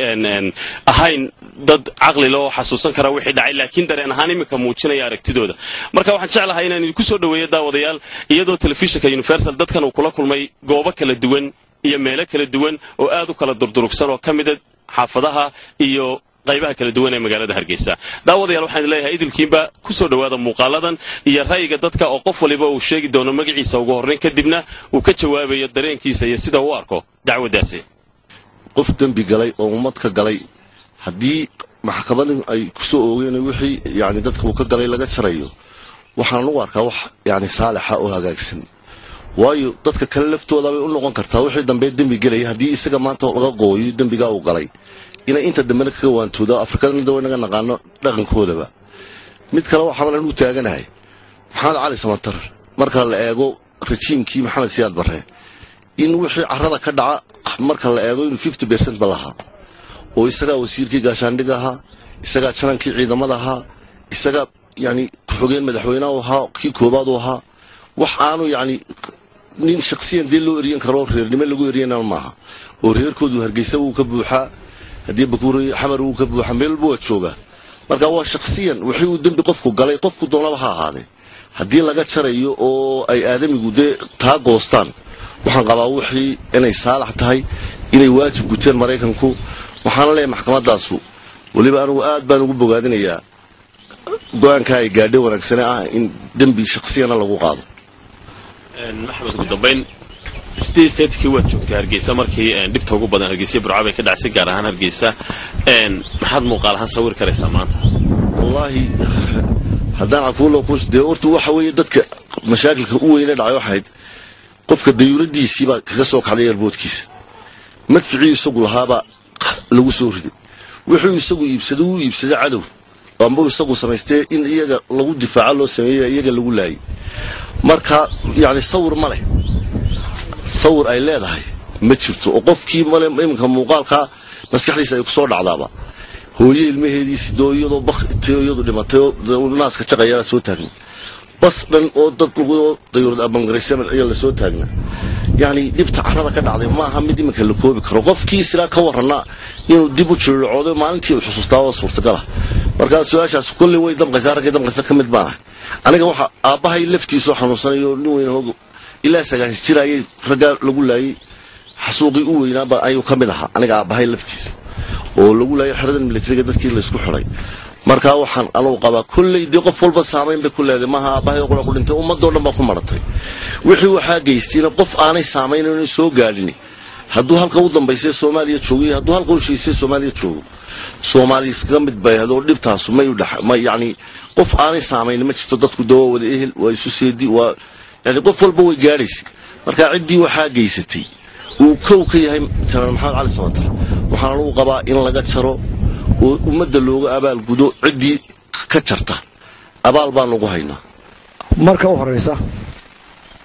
S6: ahayn dad caqli leh oo xasuusan kara wixii dhacay laakiin dareen ahaan iminka muujinaya aragtidooda. Marka waxaan jeclahay inaan idinku soo dhoweeyo daawadayaal iyadoo telefishinka universal dadkan uu kula kulmay goobo kala duwan iyo meelo kala duwan oo aad u kala durdurugsan oo ka mida xaafadaha iyo qaybaha kala duwan ee magaalada hargeysa. Daawadayaal waxaan leeyahay idilkiinba ku soo dhowaada muuqaaladan iyo ra'yiga dadka oo qof waliba uu sheegi doono magaciisa ugu horrayn kadibna uu ka jawaabayo dareenkiisa iyo sida uu arko dacwaddaasi.
S7: Qof dembi galay oo ummad ka galay haddii maxkamadu ay ku soo oogeen wixii yani dadka uu ka galay laga jarayo waxaan ugu arkaa wax yani saalixa oo hagaagsan. Waayo dadka kale laftooda bay u noqon kartaa. Wixii dambe dembi gelaya haddii isaga maanta laga qooyo dembigaa uu galay inay inta dambena kaga waantoodo afrikada inaga naqaano dhaqankoodaba mid kale waxaan u taaganahay maxamed cali samatar marka la eego rajiimkii maxamed siyaad barre in wixii carada ka dhaca marka la eego inuu fifty bercent ba lahaa. Oo isagaa wasiirkii gaashaandhiga ahaa isagaa janankii ciidamada ahaa isagaa yani ku-xogeen madaxweyneha ahaa kii koobaad u ahaa. Wax aanu yani nin shaksiyan dee loo eryan karoo reernimo lagu eryana maaha. Oo reerkoodu hargeysa wuu ka buuxaa haddii bakuuri xamar wuu ka buuxaa meel walba waa joogaa marka waa shaksiyan wixii uu dembi qofku galay qofku doonaba ha ahaadee. Haddii laga jarayo oo ay aadamigu dee taa goostaan waxaan qabaa wixii inay saalax tahay inay waajib guteen maraykanku. Waxaana leeyahay maxkamadaasu weliba anugu aad baan ugu bogaadinayaa go'aanka ay gaadhay wanaagsane ah in dembi shaksiyana lagu qaado
S6: sidii statekii waad joogtay hargeysa? Markii dhibta ugu badan hargeysa burca ka dhacsay gaar ahaan hargeysa maxaad muuqaal ahaan sawir karaysaa maanta?
S7: Wallaahi haddaan cafuulo kus dee horta waxa weeye dadka mashaakilka u weyne dhacay waxayd qofka dayuuradiisii kaga soo kacday eerboodkiisa madficii isagu lahaabaa lagu soo riday. Wuxuu isagu iibsaday uu iibsaday cadow. Amba isagu samaystee in iyaga lagu difaaco loo sameeyo iyaga lagu laayay. Marka yani sawir ma leh sawir ay leedahay ma jirto. Oo qofkii male iminka muuqaalkaa maskaxdiisa ay ku soo dhacdaaba. Hooye ilmaheediisi doo iyadoo baktay iyadu dhimatay naaska jaqayaa soo taagna. Bas dhan oo dad lagu dayuurad abangaraysan ayaa la soo taagnaa yani dhibta carada ka dhacday maaha mid iminka la koobi karo. Qofkii silaa ka warana inuu dib u jirircoodo maalintii uu xusuustaa waa suurtagala. Markaa su'aashaas kolley way damqaysaa raggay damqaysa ka mid baanahay aniga waxa aabbahay laftiisoo xanuunsanayo nin weyn hoog ilaa sagaashan jir ayay raggaa lagu laayay xasuuqii u weynaaba ayuu ka mid ahaa. Aniga aabbahay laftiisa oo lagu laayay xeradan militariga dadkii laysku xiday markaa waxaan anugu qabaa kolley dee qof walba saamayn bay ku leedahay. Maaha aabbahay qura ku dhintay. Ummadoo dhan baa ku maratay. Wixii waxaa geystayna qof aanay saamaynayno soo gaadhin hadduu halka u dambaysay soomaaliya joogo hadduu halka u heshiisay soomaaliya joogo soomaaliya iskaga mid bay ahayd oo dhibtaasu may yacni qof aanay saamayn ma jirto dadku dee waa wada ehel waa isu seedi waa yani qof walba way gaadhaysay marka ciddii waxaa geysatay uu kow ka yahay janaal maxamed cali samatar. Waxaan anugu qabaa in laga jaro oo ummadda looga abaalgudo ciddii ka jarta. Abaal baan ugu haynaa.
S8: Marka u horeysa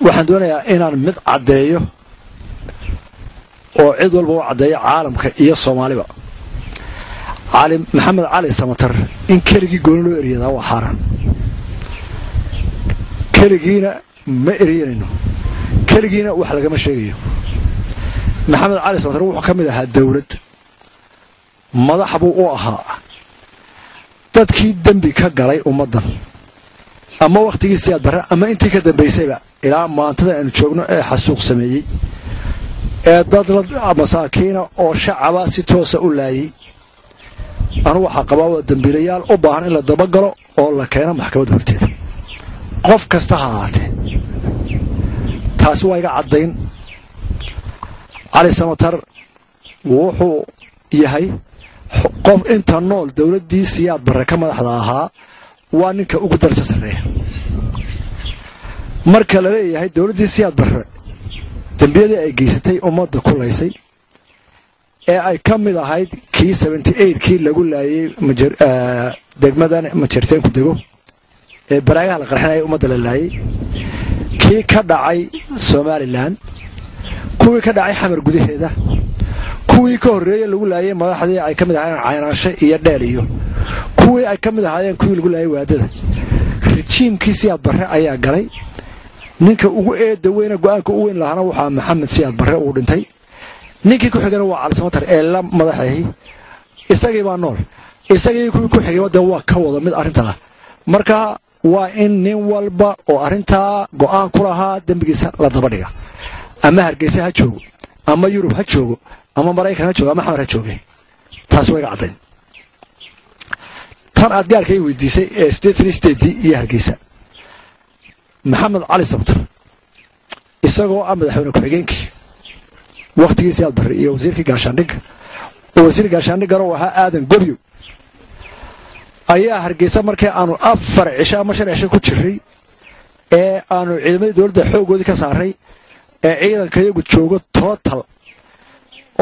S8: waxaan doonayaa inaan mid caddeeyo oo cid walba u caddeeyo caalamka iyo soomaaliba. Cali maxamed cali samatar in keligii gooni loo eryadaa waa xaaraan keligiina ma eryanayno keligiina wax lagama sheegayo. Maxamed cali samatar wuxuu ka mid ahaa dawlad. Madax buu u ahaa. Dadkii dembi ka galay ummaddan. Ama wakhtigii siyaad barre ama intii ka dambaysayba ilaa maantada aanu joogno ee xasuuq sameeyey. Ee dad masaakiina oo shacaba si toosa u laayay. Anu waxaa qabaa waa dembiilayaal u baahan in la dabagalo oo la keeno maxkamadda horteeda qof kasta ha ahaatee. Taasi waa iga caddayn. Cali samatar wuxuu yahay qof inta nool dowladdii siyaad barre ka madaxda ahaa waa ninka ugu darajo sarreeya marka la leeyahay dowladdii siyaad barre dembiyadii ay geysatay ummadda kulaysay ee ay ka mid ahayd kii kii lagu laayay degmadan majerteenku dego ee baraagaha la qarxinaya ummadda la laayay. Kii ka dhacay somalilan kuwii ka dhacay xamar gudaheeda kuwii ka horreeye lagu laayay madaxdii ay ka mid ahayn caynaashe iyo dheel iyo kuwii ay ka mid ahaayeen kuwii lagu laayay waadada. Rejiimkii siyaad barre ayaa galay. Ninka ugu eeda weyne go'aanka u weyn lahaana waxaa maxamed siyaad barre uu dhintay. Ninkii ku xigana waa calisamatar ee la madaxahi isagii baa nool. Isagii kuwii ku xigayba dee waa ka wada mid arrintaa marka waa in nin walba oo arrintaa go'aan ku lahaa dembigiisa la daba dhiga. Ama hargeysa ha joogo ama yurub ha joogo ama maraykan ha joogo ama xamar ha jooge. Taas wayga caddayn tan aad gaarka i weydiisay ee stetn stedi iyo hargeysa? Maxamed cali sabtar. Isagoo ah madaxweyne ku-xigeenkii. Wakhtigiisi aad barre iyo wasiirkii gaashaandhigga oo wasiir gaashaandhiggana uu ahaa aadan gobyo ayaa hargeysa markii aanu afar cisho ama shan cisho ku jiray ee aanu ciidamadii dowladda xooggoodii ka saaray ee ciidanka iyagu joogo total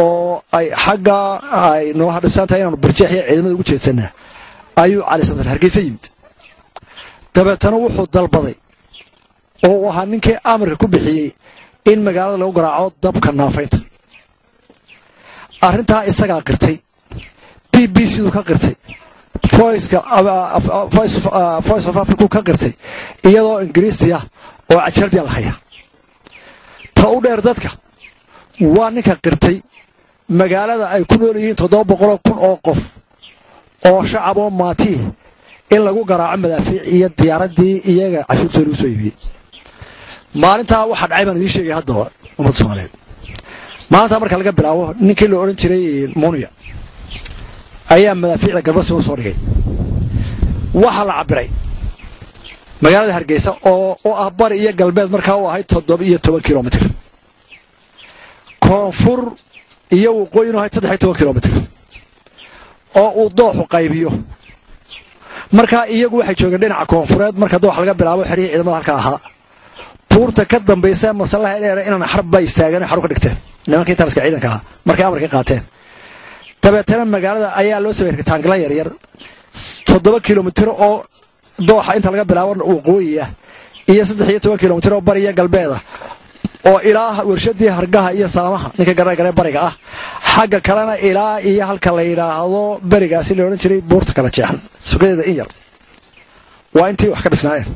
S8: oo ay xagga ay noo hadhisaan tahay inaanu barjeexiyo ciidamada ugu jeedsanaa ayuu cali sabtar hargeysa yimid. Dabeetana wuxuu dalbaday oo uu ahaa ninkii amarka ku bixiyey in magaalada lagu garaaco dabka naafaynta. Arrintaa isagaa qirtay b b c du ka qirtay voice of africa ka qirtay iyadoo ingiriisi ah oo cajaldiya la haya. Ta u dheer dadka waa ninka qirtay magaalada ay ku nool yihiin toddoba boqoloo kun oo qof oo shacab oo maatiih in lagu garaaco madaafiic iyo diyaaraddii iyaga cashuurtooda lagu soo iibiyey. Maalintaa waxaa dhacay baan idiin sheegay haddaba ummadda soomaaliyeed. Maalintaa marka laga bilaabo ninkii la odhan jiray munia ayaa madaafiicda garbasiga u soo dhigay waxaa la cabiray magaalada hargeysa oo ah bari iyo galbeed markaa u ahayd toddoba iyo toban kilomitr koonfur iyo waqooyin u ahayd saddex iyo toban kilomitr oo uu dooxu qaybiyo. Markaa iyagu waxay joogeen dhinaca koonfureed marka doox laga bilaabo xerihii ciidamada halka ahaa. Buurta ka dambaysa masalaha dheere inaan xarb ba istaageen xaru ka dhigteen. Nimankii taliska ciidanka ahaa markay amarkii qaateen dabeetana magaalada ayaa loo sameeyey ritaangala yaryar toddoba kilomitr oo dooxa inta laga bilaabo waqooyi ah iyo saddex iyo toban kilomitr oo bariya galbeeda. oo ilaa warshadii hargaha iyo saamaha. ninka garagare bariga ah. xagga kalena ilaa iyo halka la yidhaahdo berigaasi la odhan jiray buurta kala jeexan. sukadeeda in yar. waa intii wax ka dhisnaayeen.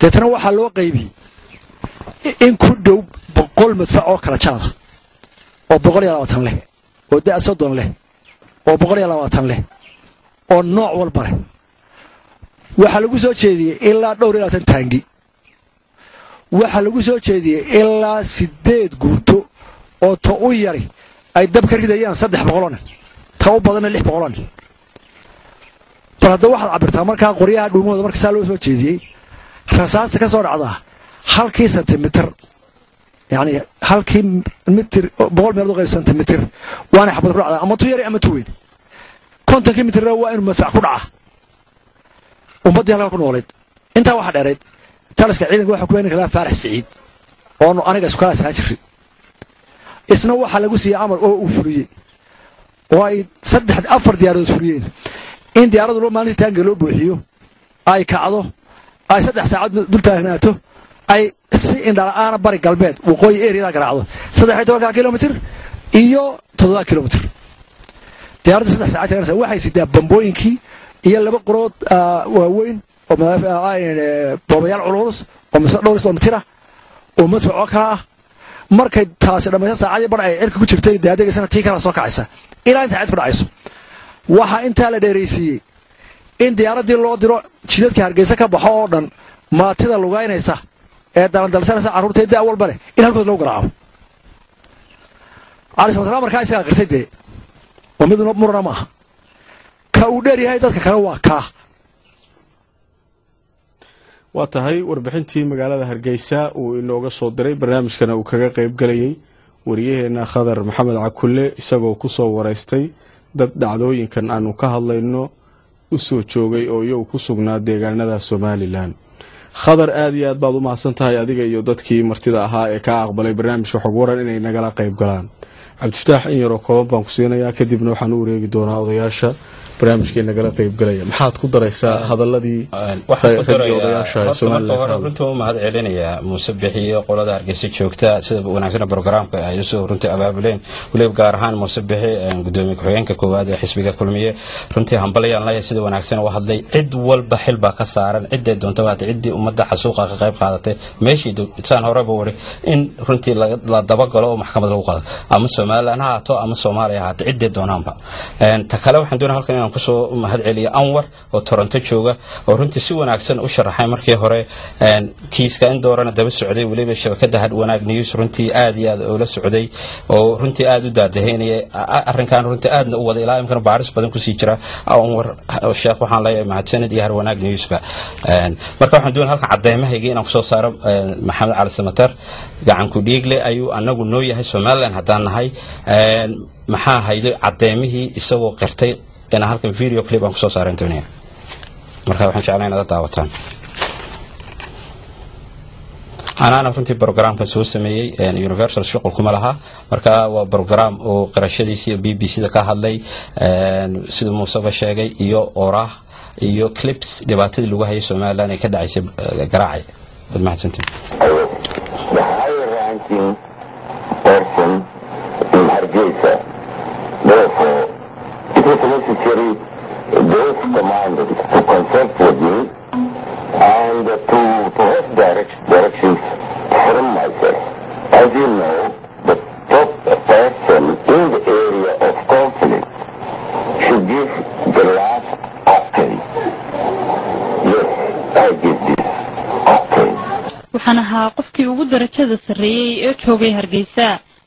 S8: deetana waxaa loo qaybiyey in ku dhow boqol madfac oo kala jaada oo boqol iyo labaatan leh oo da' soddon leh oo boqol iyo labaatan leh oo nooc walba leh. Waxaa lagu soo jeediyey ilaa dhowr iyo taangi. Waxaa lagu soo jeediyey ilaa sideed guuto oo ta u yari ay dab ka ridayaan saddex boqoloo ta u badanna lix boqoloo bal hadda waxaad cabirtaa markaa qoryaha dhuumahooda marka saa loo soo jeediyey rasaasta ka soo dhacdaa halkii sentimitir yani halkii mitir boqol meelood qayb sentimitir waana xabad ku dhacdaa ama tu yari ama tu weyn kontonkii mitirna waa inuu madfac ku dhaca ummaddii halkaa ku noolayd intaa waxaa dheerayd taliska ciidanka waxa kuwa ninka lahaa faarax siciid oonu aniga iskulaas ahaan jirin isna waxaa lagu siiyey amar oo uu fuliyey oo ay saddex afar diyaaradood fuliyeen in diyaaradu maalintii taanga loo buuxiyo ay kacdo ay saddex saacad dul taagnaato ay si indhala-aana bari galbeed waqooyi eriyada garaacdo saddex iyo tobanka kilomitr iyo toddoba kilomitr diyaaradda saddex saacad taaganaysa waxay sidaa bambooyinkii iyo laba qorood waaweyn oo boobayaal cululus oo mise dhowris oo mitira oo kala ah. Markay taasi dhammaysa saacadii bar ay cirka ku jirtay daadageysana tii kala soo kacaysa. Ilaa inta cid ku dhacayso waxaa intaa la dheeraysiiyey in diyaaraddii loo diro jidadka hargeysa ka baxo oo dhan maatida lugaynaysa ee dalandalsanaysa carruurta da' walba leh in halkood lagu garaaco. Cali samatala markaa isagaa qirtay dee oo mid murana maaha. Ka uu dheer yahay dadka kale waa kaa
S1: waa tahay warbixintii magaalada hargeysa uu inooga soo diray barnaamijkana uu kaga qayb galayay wariyaheena khadar maxamed cakulle isagoo ku soo wareystay dad dhacdooyinkan aanu ka hadlayno u soo joogay oo iyagu ku sugnaa deegaanada somalilan khadar aada iyo aad baad u mahadsan tahay adiga iyo dadkii martida ahaa ee kaa aqbalay barnaamijka xog waran inay nagala qayb galaan. Cabdifataax in yaroo kooban baan ku siinayaa kadibna waxaan u wareegi doonaa odayaasha barnaamijkii nagala qaybgalaya maxaad ku daraysaa hadaladii odayaasha somalilan
S2: runtii u mahad celinayaa muuse bixiyo qolada hargeysa joogta sida wanaagsan programka ay u soo runtii abaabuleen. Weliba gaar ahaan muuse bixi gudoomiye ku-xigeenka koowaad ee xisbiga kulmiye. Runtii hambalyaan leeyahay sida wanaagsan u hadlay. Cid walba xil baa ka saaran. Ciday doontaba hata ciddii ummadda xasuuqa ka qayb qaadatay. Meeshii saan horeba wari in runtii la dabagalo oo maxkamad lagu qaado ama somalilan ha haato ama soomaaliya ha haato ciday doonaanba. Ta kale waxaan doonaa halkan inaan ku soo mahad celiyo anwar oo toronto jooga oo runtii si wanaagsan u sharaxay markii hore kiiska in doorana daba socday weliba shabakada had wanaag news runtii aad iyo aad ula socday oo runtii aad u daadahaynayay A- arrinkan runtii aadna u wada ilaa imkana baaris badan ku sii jira. Anwar sheekh waxaan leeyahay mahadsanid iyo har wanaag newsba. Marka waxaan doonaa halkan cadeymahaygii inaan ku soo saaro maxamed cali samatar gacanku dhiigle ayuu anagu noo yahay somalilan haddaan nahay. Maxaa hayday cadeymihii isagoo qirtay inaan halkan video clip aan ku soo saaran doonaya. Marka waxaan jeclaa inaad daawataan. Anaana runtii programkan soo sameeyey universal shuqul kuma laha. Marka waa program oo qirashadiisa iyo b b c da ka hadlay sida muuseba sheegay iyo oraah iyo clips dhibaatadii lagu hayay somalilan ee ka dhacaysay eh, garaacay. Waad
S9: the consult with me and to, to have direct, directions from myself. As you know, the top person in the area of conflict should give the last okay. Yes, I give this okay.
S10: waxaan ahaa qofkii ugu darajada sarreeyey ee joogay hargeysa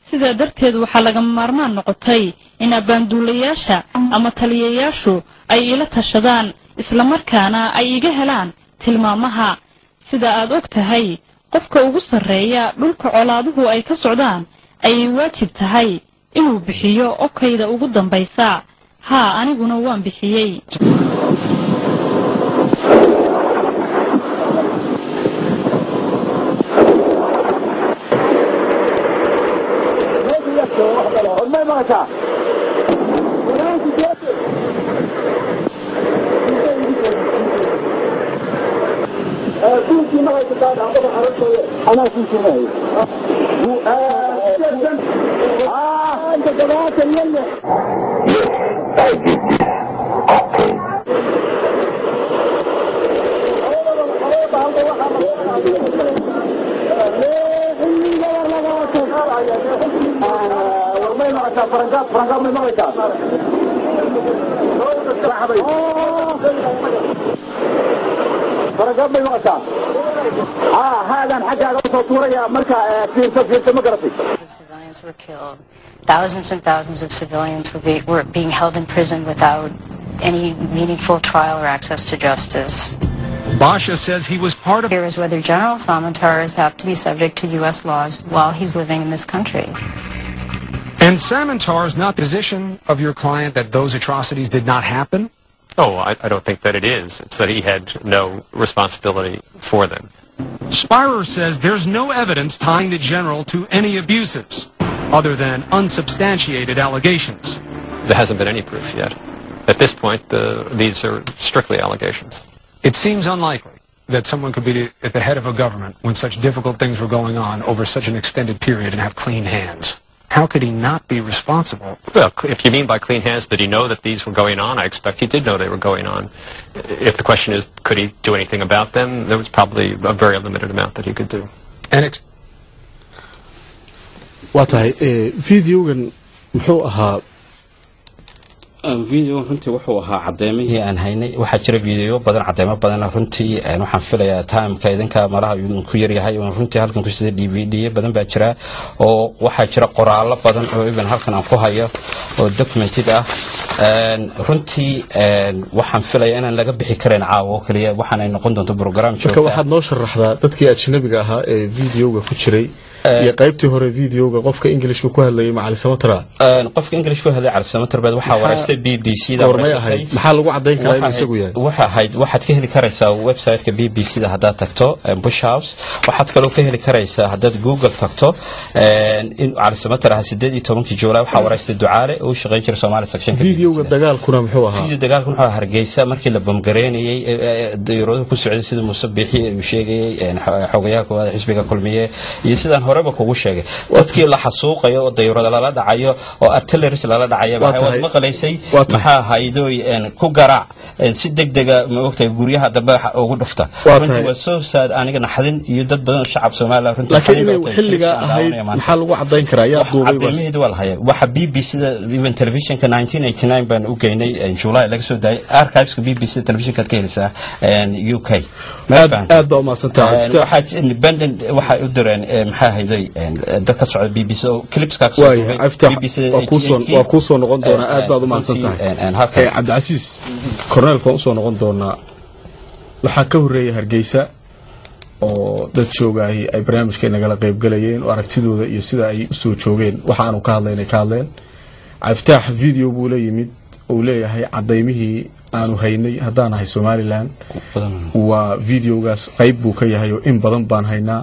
S10: sidaa darteed waxaa lagama maarmaan noqotay in abbaanduulayaasha ama taliyayaashu ay ila tashadaan islamarkaana ay iga helaan tilmaamaha. Sida aad og tahay qofka ugu sarreeya dhulka colaaduhu ay ka socdaan ayay waajib tahay inuu bixiyo okayda ugu dambaysa. Haa aniguna waan bixiyey
S11: أنا في سماعي آه انت جماعة يلا فرنجات فرنجات من المغرب صاحبي
S9: Yes, I give this okay.
S12: Thousands of civilians were killed. Thousands and thousands of civilians were, be, were being held in prison without any meaningful trial or access to justice.
S13: Basha says he was part of
S12: Here is whether General Samantars have to be subject to U.S. laws while he's living in this country.
S13: And Samantar is not the position of your client that those atrocities did not happen?
S14: Oh, I, I don't think that it is. It's that he had no responsibility for them.
S13: Spirer says there's no evidence tying the general to any abuses, other than unsubstantiated allegations.
S14: There hasn't been any proof yet. At this point, the, these are strictly allegations.
S13: It seems unlikely that someone could be at the head of a government when such difficult things were going on over such an extended period and have clean hands. How could he not be responsible?
S14: Well, if you mean by clean hands, did he know that these were going on? I expect he did know they were going on. If the question is, could he do anything about them, there was probably a very limited amount that he could do.
S13: And ex-
S1: waa tahay ee, eh, videogan muxuu ahaa
S2: video runtii wuxuu ahaa cadeymihii aan haynay. Waxaa jira videoyo badan cadeymo badan runtii waxaan filayaa timeka idinka malaha idinku yaryahay runtii halkan kusida d v d badan baa jira oo waxaa jira qoraallo badan oo even halkan aan ku hayo oo documented ah. Runtii waxaan filayaa inaan laga bixi karayn caawa oo keliya waxaan ay noqon doonto program
S1: marka
S2: joogta.
S1: waxaad noo sharaxdaa dadkii ajnabiga ahaa ee videoga ku jiray iyo qaybtii hore videoga qofka ingilishka ku hadlayay macali samatra
S2: qofka english ku hadlay cali waxaa wareystay b b c da
S1: goormay ahayd? Maxaa lagu cadayn karaa inuu isagu yahay?
S2: waxa ahayd waxaad ka heli karaysaa website-ka b b c da haddaad tagto bush house. Waxaad kaloo ka heli karaysaa haddaad google tagto in cali samatar ahaa sideed iyo tobankii juulaay waxaa wareystay ducaale oo u shaqayn jira soomaali sectionka
S1: videoga dagaalkuna muxuu ahaa?
S2: Video dagaalku wuxuu ahaa hargeysa markii la bamgareynayay dayuuradaha ku socday sida muuse biixi uu sheegayay xogayaha koowaad xisbiga kulmiye iyo sidaan horeba kugu sheegay dadkii la xasuuqayo oo dayuurada lala dhacayo oo artilleries lala dhacayo waxaad maqlaysay maxaa haydooy ku garaac si degdega ma ogtahay guryaha dambe ugu dhufta runtii waa soo saad aniga naxdin iyo dad badan oo shacab Soomaaliya runtii
S1: maxaa lagu cadayn karaa yaa duubay
S2: cadeemaheedu waa lahaya waxa BBC da even televisionka 1989 baan u geynay July laga soo daayay archiveska BBC televisionka ka helisa UK
S1: aad baa u maasantahay
S2: waxa independent waxa u direen maxaa hayday dadka socda BBC oo clipska ka soo
S1: BBC waa kuu soo noqon doonaa aad baad u mahadsantahay cabdicasiis korneelka waan u soo noqon doonaa waxaa ka horreeya hargeysa oo dad joogaahi ay barnaamijka nagala qaybgalayeen oo aragtidooda iyo sida ay u soo joogeen. Waxa aanu ka hadlaynay ka hadleen. Caftaax video buu la yimid uu leeyahay cadaymihii aanu haynay haddaan nahay somalilan waa videogaas qayb buu ka yahay oo in badan baan haynaa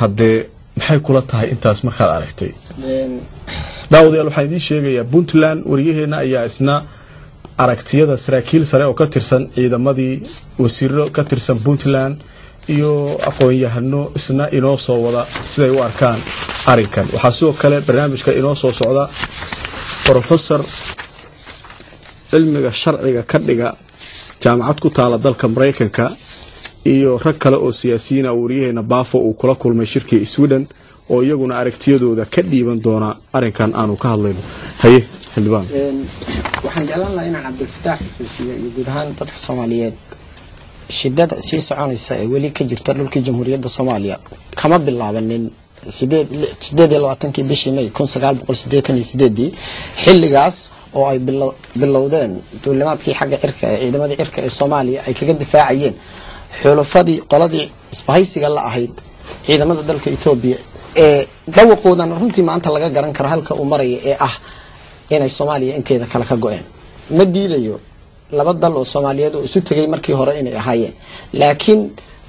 S1: haddee maxay kula tahay intaas markaad aragtay? Daawadayaal waxaan idiin sheegayaa puntland waryaheena ayaa isna aragtiyada saraakiil sare oo ka tirsan ciidamadii wasiiro ka tirsan puntland iyo aqoon-yahano isna inoo soo wada siday u arkaan arinkan waxaa sidoo kale barnaamijka inoo soo socda rofesor cilmiga sharciga ka dhiga jaamacad ku taala dalka maraykanka iyo rag kale oo siyaasiyiina waryaheena baafo uu kula kulmay shirkii sweden oo iyaguna aragtiyadooda ka dhiiban doona arinkan aanu ka hadlayno. Haye xildhibaan.
S5: Waxaan jeclaan lahaa inaan cabdilfataax xusuusiyo iyo guud ahaan dadka soomaaliyeed. Shidada sii soconaysa ee weli ka jirta dhulkii jamhuuriyadda soomaaliya kama bilaabanin sideed iyo labaatankii bishii may kun sagaal boqol sideetan iyo sideedii xilligaas oo ay bilowdeen duulimaadkii xagga cirka ee ciidamadii cirka ee soomaaliya ay kaga difaacayeen xulufadii qoladii isbahaysiga la ahayd ciidamada dalka etoobiya ee dhawaqoodana runtii maanta laga garan karo halka uu maraya ee ah inay soomaaliya inteeda kale ka go-een. Ma diidayo laba dal oo soomaaliyeed oo isu tegay markii hore inay ahaayeen laakiin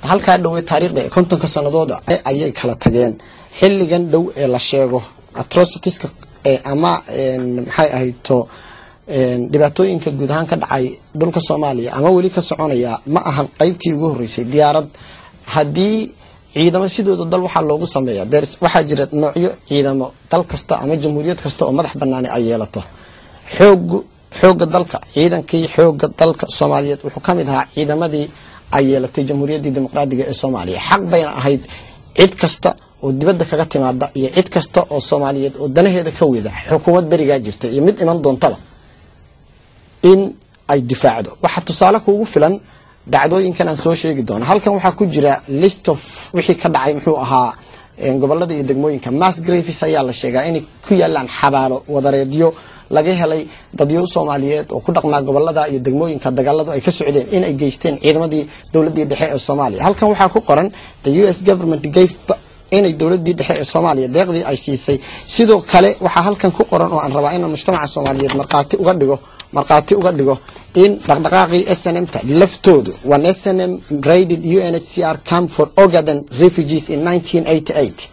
S5: halkaa dhowe taariikhda ee kontonka sanadooda ayay kala tageen. Xilligan dhow ee la sheego atrocitieska ama maxay ahayto dhibaatooyinka guud ahaan ka dhacay dhulka soomaaliya ama weli ka soconaya ma ahan qeybtii ugu horeysay diyaarad. Haddii ciidamo sidooda dal waxaa loogu sameeya waxaa jira noocyo ciidamo dal kasta ama jamhuuriyad kasta oo madax banaani ay yeelato. Xoog xooga dalka ciidankii xooga dalka soomaaliyeed wuxuu ka mid ahaa ciidamadii ay yeelatay jamhuuriyaddii dimuqraadiga ee soomaaliya. Xaq bayna ahayd cid kasta oo dibadda kaga timaada iyo cid kasta oo soomaaliyeed oo danaheeda ka weda xukuumad berigaa jirta iyo mid iman doontaba in ay difaacdo. Waxaa tusaale kuugu filan dhacdooyinkan aan soo sheegi doono halkan waxaa ku jira list of wixii ka dhacay muxuu ahaa gobollada iyo degmooyinka. Mass gravis ayaa la sheegaa inay ku yaalaan xabaalo wadareedyo laga helay dadyo soomaaliyeed oo ku dhaqmaa gobollada iyo degmooyinka dagaaladu ay ka socdeen inay geysteen ciidamadii dowladii dhexe ee soomaaliya. Halkan waxaa ku qoran the u s government gave inay dowladii dhexe ee soomaaliya deeqdii ay siisay. Sidoo kale waxaa halkan ku qoran oo aan rabaa inaan mujtamaca soomaaliyeed markhaati uga dhigo markhaati uga dhigo in dhaqdhaqaaqii snmta laftoodu when snm raided unhcr camp for ogaden refugees in 1988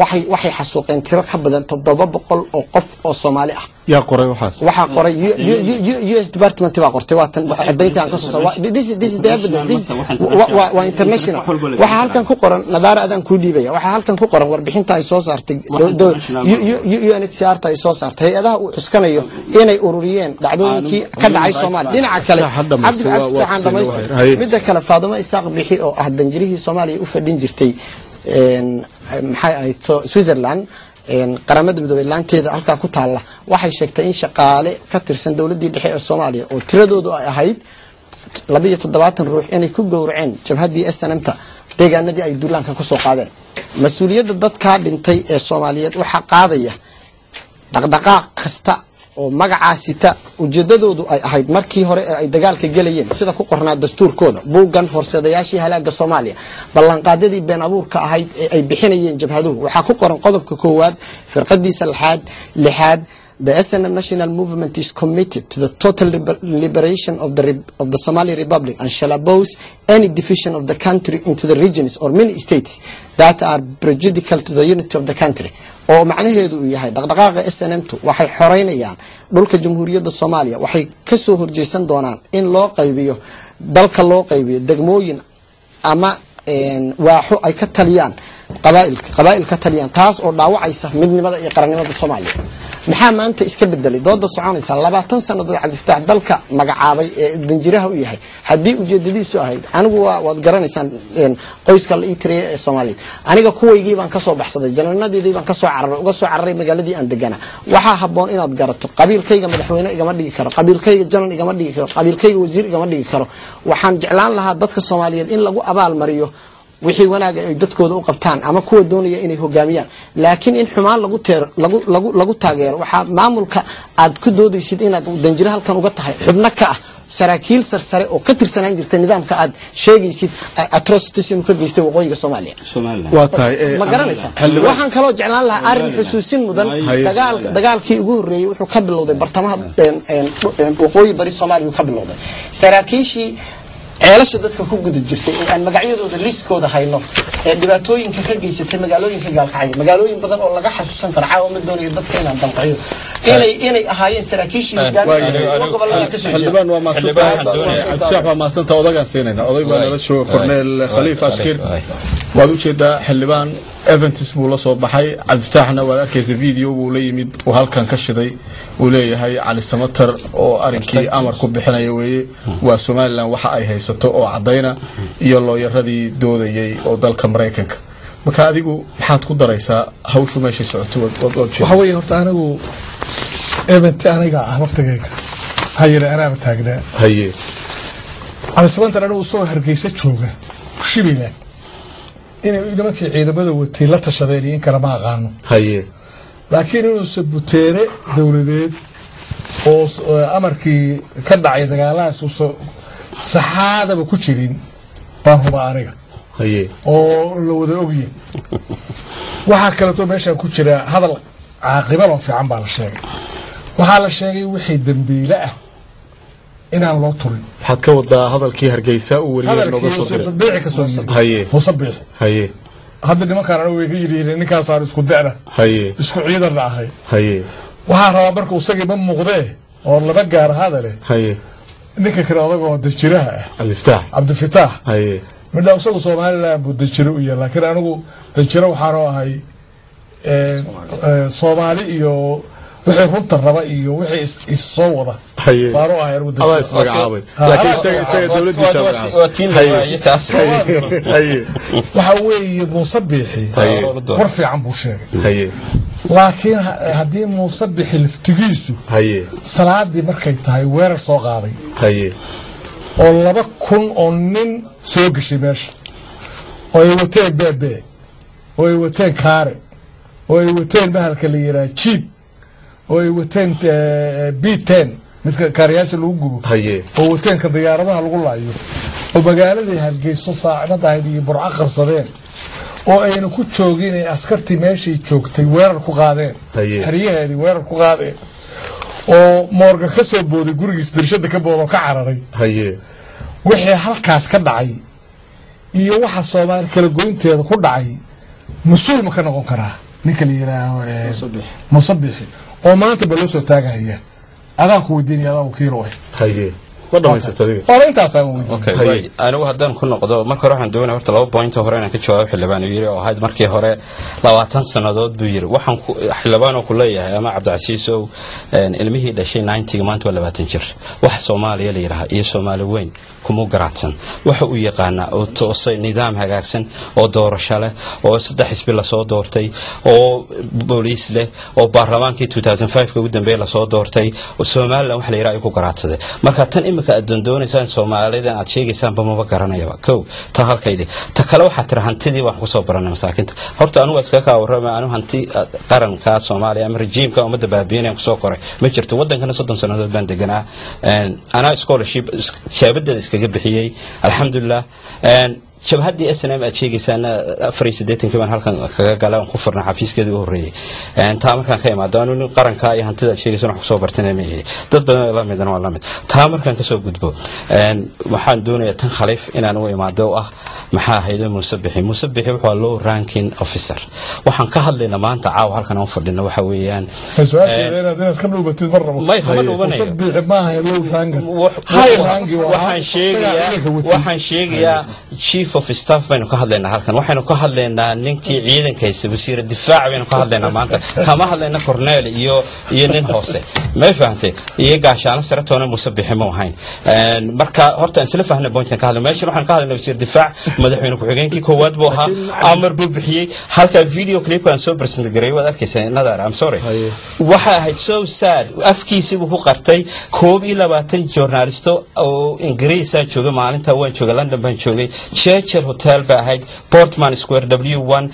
S5: waxay waxay xasuuqeen tiro ka badan toddoba boqol oo qof oo soomaali ah.
S1: Yaa qoray waxaas?
S5: Waxaa qoray us department baa qortay. Waatan cadayntii aan ka soo soo this is the evidence this waa international. Waxaa halkan ku qoran nadaara adaan kuu dhiibaya. Waxaa halkan ku qoran warbixinta ay soo saartay unhcr ta ay soo saartay. Hay'adaha uu cuskanayo inay ururiyeen dhacdooyinkii ka dhacay soomaaliya dhinaca kale cabdifataaxaan dhamaystir midda kale faadimo isaaq bixi oo ah danjirihii soomaaliya u fadhin jirtay maxay ahayd switzerland qaramada midoobey laanteeda halkaa ku taalla. Waxay sheegtay in shaqaale ka tirsan dowladii dhexe ee soomaaliya oo tiradoodu ay ahayd labiyo toddobaatan ruux inay ku gowraceen jabhaddii snmta deegaanadii ay duulaanka ku soo qaadeen. Mas'uuliyadda dadkaa dhintay ee soomaaliyeed waxaa qaadaya dhaqdhaqaaq kasta oo magacaa sita ujeedadoodu ay ahayd markii hore ee ay dagaalka gelayeen sida ku qornaa dastuurkooda buuggan horseedayaashii halaaga soomaaliya ballanqaadyadii been abuurka ahayd ee ay bixinayeen jabhaduhu. Waxaa ku qoran qodobka koowaad firqadiisa lixaad lixaad The SNM national movement is committed to the total liber- liberation of the, of the Somali Republic and shall oppose any division of the country into the regions or many states that are prejudicial to the unity of the country. oo macnaheedu uu yahay dhaqdhaqaaqa snmtu waxay xoreynayaan dhulka jamhuuriyadda soomaaliya waxay ka soo horjeysan doonaan in loo qaybiyo dalka loo qaybiyo degmooyin ama waaxo ay ka taliyaan qabaailka qabaa'il ka taliyaan taas oo dhaawacaysa midnimada iyo qarannimada soomaaliya. Maxaa maanta iska bedelay dooda soconaysa labaatan sannadood cabdifataax dalka magacaabay ee danjiraha u yahay. Haddii ujeedadiisu ahayd anigu waa waad garanaysaan qoyska la ii tiriyay ee soomaaliyeed aniga kuwaygii baan ka soo baxsaday jananadeedii baan ka soo cararay uga soo cararay magaaladii aan degana waxaa haboon inaad garato qabiilkayga madaxweyne igama dhigi karo qabiilkayga janan igama dhigi karo qabiilkayga wasiir igama dhigi karo. Waxaan jeclaan lahaa dadka soomaaliyeed in lagu abaal mariyo wixii wanaaga ay dadkooda u qabtaan ama kuwa doonaya inay hogaamiyaan. Laakiin in xumaan lagu teer lagu lagu lagu taageero waxaa maamulka aad ku doodaysid inaad danjiro halkan uga tahay. Xubno ka ah saraakiil sarsare oo ka tirsanaan jirta nidaamka aad sheegaysid atrocities inuu ka geystay waqooyiga soomaaliya.
S1: Waa tahay ee,
S5: ma garanaysaa?
S1: Xildhibaan-
S5: waxaan kaloo jeclaan lahaa arrin xusuusin mudan. Dagaalkii ugu horreeyey wuxuu ka bilowday bartamaha waqooyi bari soomaaliya uu ka bilowday. Saraakiishii ceelasha dadka ku guda jirtay ee aan magacyadooda liiskooda hayno ee dhibaatooyinka ka geysatay magaalooyinka gaalkacyo magaalooyin badan oo laga xasuusan karo caawa ma doonayo dadka inaan dalqayo inay inay ahaayeen saraakiishii hogaaminaysa kuwa gobollada ka soo jeeda
S1: xildhibaan waa maadsantahay cabdishax waa maadsantaha odagaan siinayna. Oday baa nala jooga korneel khaliif ashkir waad u jeedaa xildhibaan eventis buu la soo baxay. Cabdifataaxna waad arkaysa video buu la yimid. Uu halkan ka shiday. Uu leeyahay cali samatar oo arinkii amar ku bixinaya weeye. Waa somalilan waxa ay haysato oo cadayna iyo looyaradii doodayay oo dalka maraykanka. Marka adigu maxaad ku daraysaa hawshu meeshay socoto waad- waad- waad
S4: waxa weeye horta anigu event aniga ah laftigayga maxaa yeelay anaaba taagnaa.
S1: Haye
S4: calisabantan anigu isagoo hargeysa jooga. Shibila inay nimankii ciidamada watay la tashadeen iyo in kale ma aqaano.
S1: Haye.
S4: Laakiin inuusan buteere dowladeed oo amarkii ka dhacay dagaalahaas uusan saxaadaba ku jirin baan hubaa aniga.
S1: Haye.
S4: Oo la wada ogyahay waxaa kaleeto meeshaan ku jira hadal caaqiban oo fiican baa la sheegay. Waxaa la sheegay wixii dambiile ah inaan loo turin.
S1: Waxaad ka wadaa hadalkii hargeysa uu haye.
S4: Hadda nimankaan anigu way ka yidhihiin ninkaasaan isku da'na
S1: haye.
S4: Isku ciidanna ahay.
S1: Haye.
S4: Waxaa rabaa marka isagii ma muuqdee oo laba gaar hadale
S1: haye.
S4: Ninka kale odagoo dajiraha ah
S1: cabdifataax
S4: cabdifitaax
S1: haye.
S4: Midha isagu somalilan buu dajiro u yahay laakiin anigu dajiro waxaanu ahay ee, soomaali iyo wixii runta raba iyo wixii is- is soo wada. Anigu dajiro.
S1: adaa ismagacaabay laakiin
S4: adaa-
S1: isaga isaga dowladiisa magacaabay.
S2: waa tiin waaye taas.
S1: Haye.
S4: Waxa weeye muuse biixi war fiican buu sheegay.
S1: Haye.
S4: Laakiin ha- haddii muuse biixi laftigiisu
S1: haye.
S4: salaadii markay tahay weerar soo qaaday.
S1: Haye.
S4: Oo laba kun oo nin soo gashay meesha. Oo ay wateen beebe oo ay wateen kaare. Oo ay wateen mahalka la yidhaha jiib oo ay wateen b ten midka kaarayaasha lagu gubo. Oo wateenka diyaaradaha lagu laayo. Oo magaaladii hargeyso saacnadahayd iyo burco qabsadeen. Oo ayna ku joogin ay askartii meeshay joogtay weerar ku qaadeen. Xeryaheedii weerar ku qaadeen. Oo moorga ka soo booday gurigiis dirshada ka booda oo ka cararay.
S1: Haye.
S4: Wixii halkaas ka dhacay iyo waxa soomaali kala goynteeda ku dhacay mas'uul ma ka noqon karaa. Ninka la yidhaaho eh, muuse biixi oo maanta ba loo soo taagahaya adaan ku weydiinaya adaa wakiil u
S1: haye ma dhamaysata adiga
S4: waaba intaasaan weydiin.
S2: Okay,
S1: Haye.
S2: waay. anigu haddaan ku noqdo marka hore waxaan doonaya horta laba point hore inaan ka jawaabo xildhibaan. Uu yiri oo ahayd markii hore labaatan sannadood buu yiri waxaan ku xildhibaan oo ku leeyahay ama cabdicasiis ow een, ilmihii dhashay 90 maanta waa labaatan jir. Wax soomaaliya la yidhaha iyo soomaali weyn kumuu garaadsan. Waxa uu yaqaanaa oo toosay nidaam hagaagsan oo doorasho leh oo saddex xisbi la soo doortay oo booliis leh oo baarlamaankii ugu dambeeye la soo doortay. Oo somalilan wax la yidhaha ay ku garaadsaday. Marka tan imika aad doondoonaysaan soomaalidan aad sheegaysaanba maba garanayaba kow ta halkaydi ta kale waxaa tira hantidii baan ku soo baranay masaakiinta horta anugu iskaga kaa anu hanti qaranka soomaaliya ama rejiimka ummadda baabiinayaan ku soo koray. Ma jirto wadankana soddon sannadood baan deganaa. Anaa scholarship jaabadeeda iskaga bixiyey. Alxamdulilah jabhaddii s n m aad sheegaysaana afar iyo siddeetankii baan halkan kaga gala aan ku furna xafiiskeedii u horreeyey taa markaan ka imaado qaranka iyo hantida aad sheegaysan wax ku soo bartana ma ihi dad badan la midana waa la mid. Taa markaan ka soo gudbo waxaan doonayaa tan khaliif inaan u imaado oo ah maxaa ahayde muuse bixi. Muuse bixi wuxuu low ranking officer. Waxaan ka hadlaynaa maanta caawa halkan aan u fadhino waxa weeyaan waxaan sheegayaa chief of staff baynu ka hadlaynaa halkan. Waxaynu ka hadlaynaa ninkii ciidankaysa wasiira difaac baynu ka hadlaynaa maanta. Kama hadlayna corneel iyo iyo nin hoose. May fahantay iyo gaashaano sare toona muuse bixi mu ahayn. Marka horta isla fahna pointkan ka hadlay. Meeshan waxaan ka hadlaynaa wasiir difaac. Madaxweyne ku-xigeenkii koowaad buu ahaa. Amar buu bixiyey. Halka video clipka aan soo present gareeyay waad arkaysaa nadar I'm sorry. Waxa ahayd so sad. Afkiisii buu ku qartay. Koob iyo labaatan journalisto oo ingiriisa jooga maalinta waan jooga london baan joogay churchill hotel ba ahayd portman square w one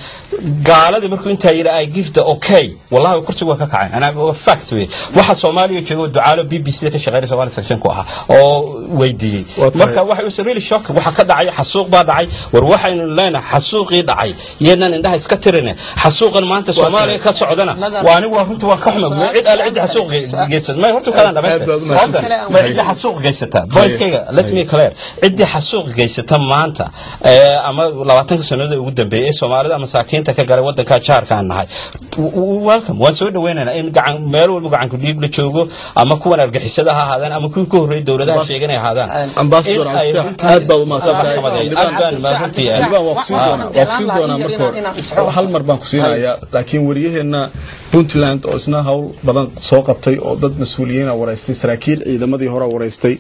S2: gaaladii markuu intaa yidhi i give the okay wallahi kursigu waa ka kacay ana fact wey waxa soomaaliya jooga ducaalo b b c ka shaqeynaya soomaali section ku ahaa oo weydiiyey marka waxa was really shock waxa ka dhacay xasuuq baa dhacay war waxaynu leenahay xasuuqii dhacay iyadan indhaha iska tirine xasuuqan maanta soomaaliya ka socdana waa anigu waa runtii waan ka xumay cid alle cidda xasuuq geysata may horta kalaan dhamaysta ma cidda xasuuq geysata pointkayga let me clear cidda xasuuq geysata maanta ama labaatanka sannadood ugu dambeeyay ee soomaalida masaakiinta ka galay wadanka jaarka aan nahay welcome waan soo dhaweynaynaa in gacan meel walba gacanku dhiib la joogo ama kuwan argixisada ha ahaadaan ama kuwii ka horreeyay dowladaha sheegan ay ahaadaan
S1: ambassador aad baad umahadsantahay doonaa marka hore hal mar baan ku siinayaa laakiin waryaheena puntland oo isna hawl badan soo qabtay oo dad mas'uuliyiina waraystay saraakiil ciidamadii hore waraystay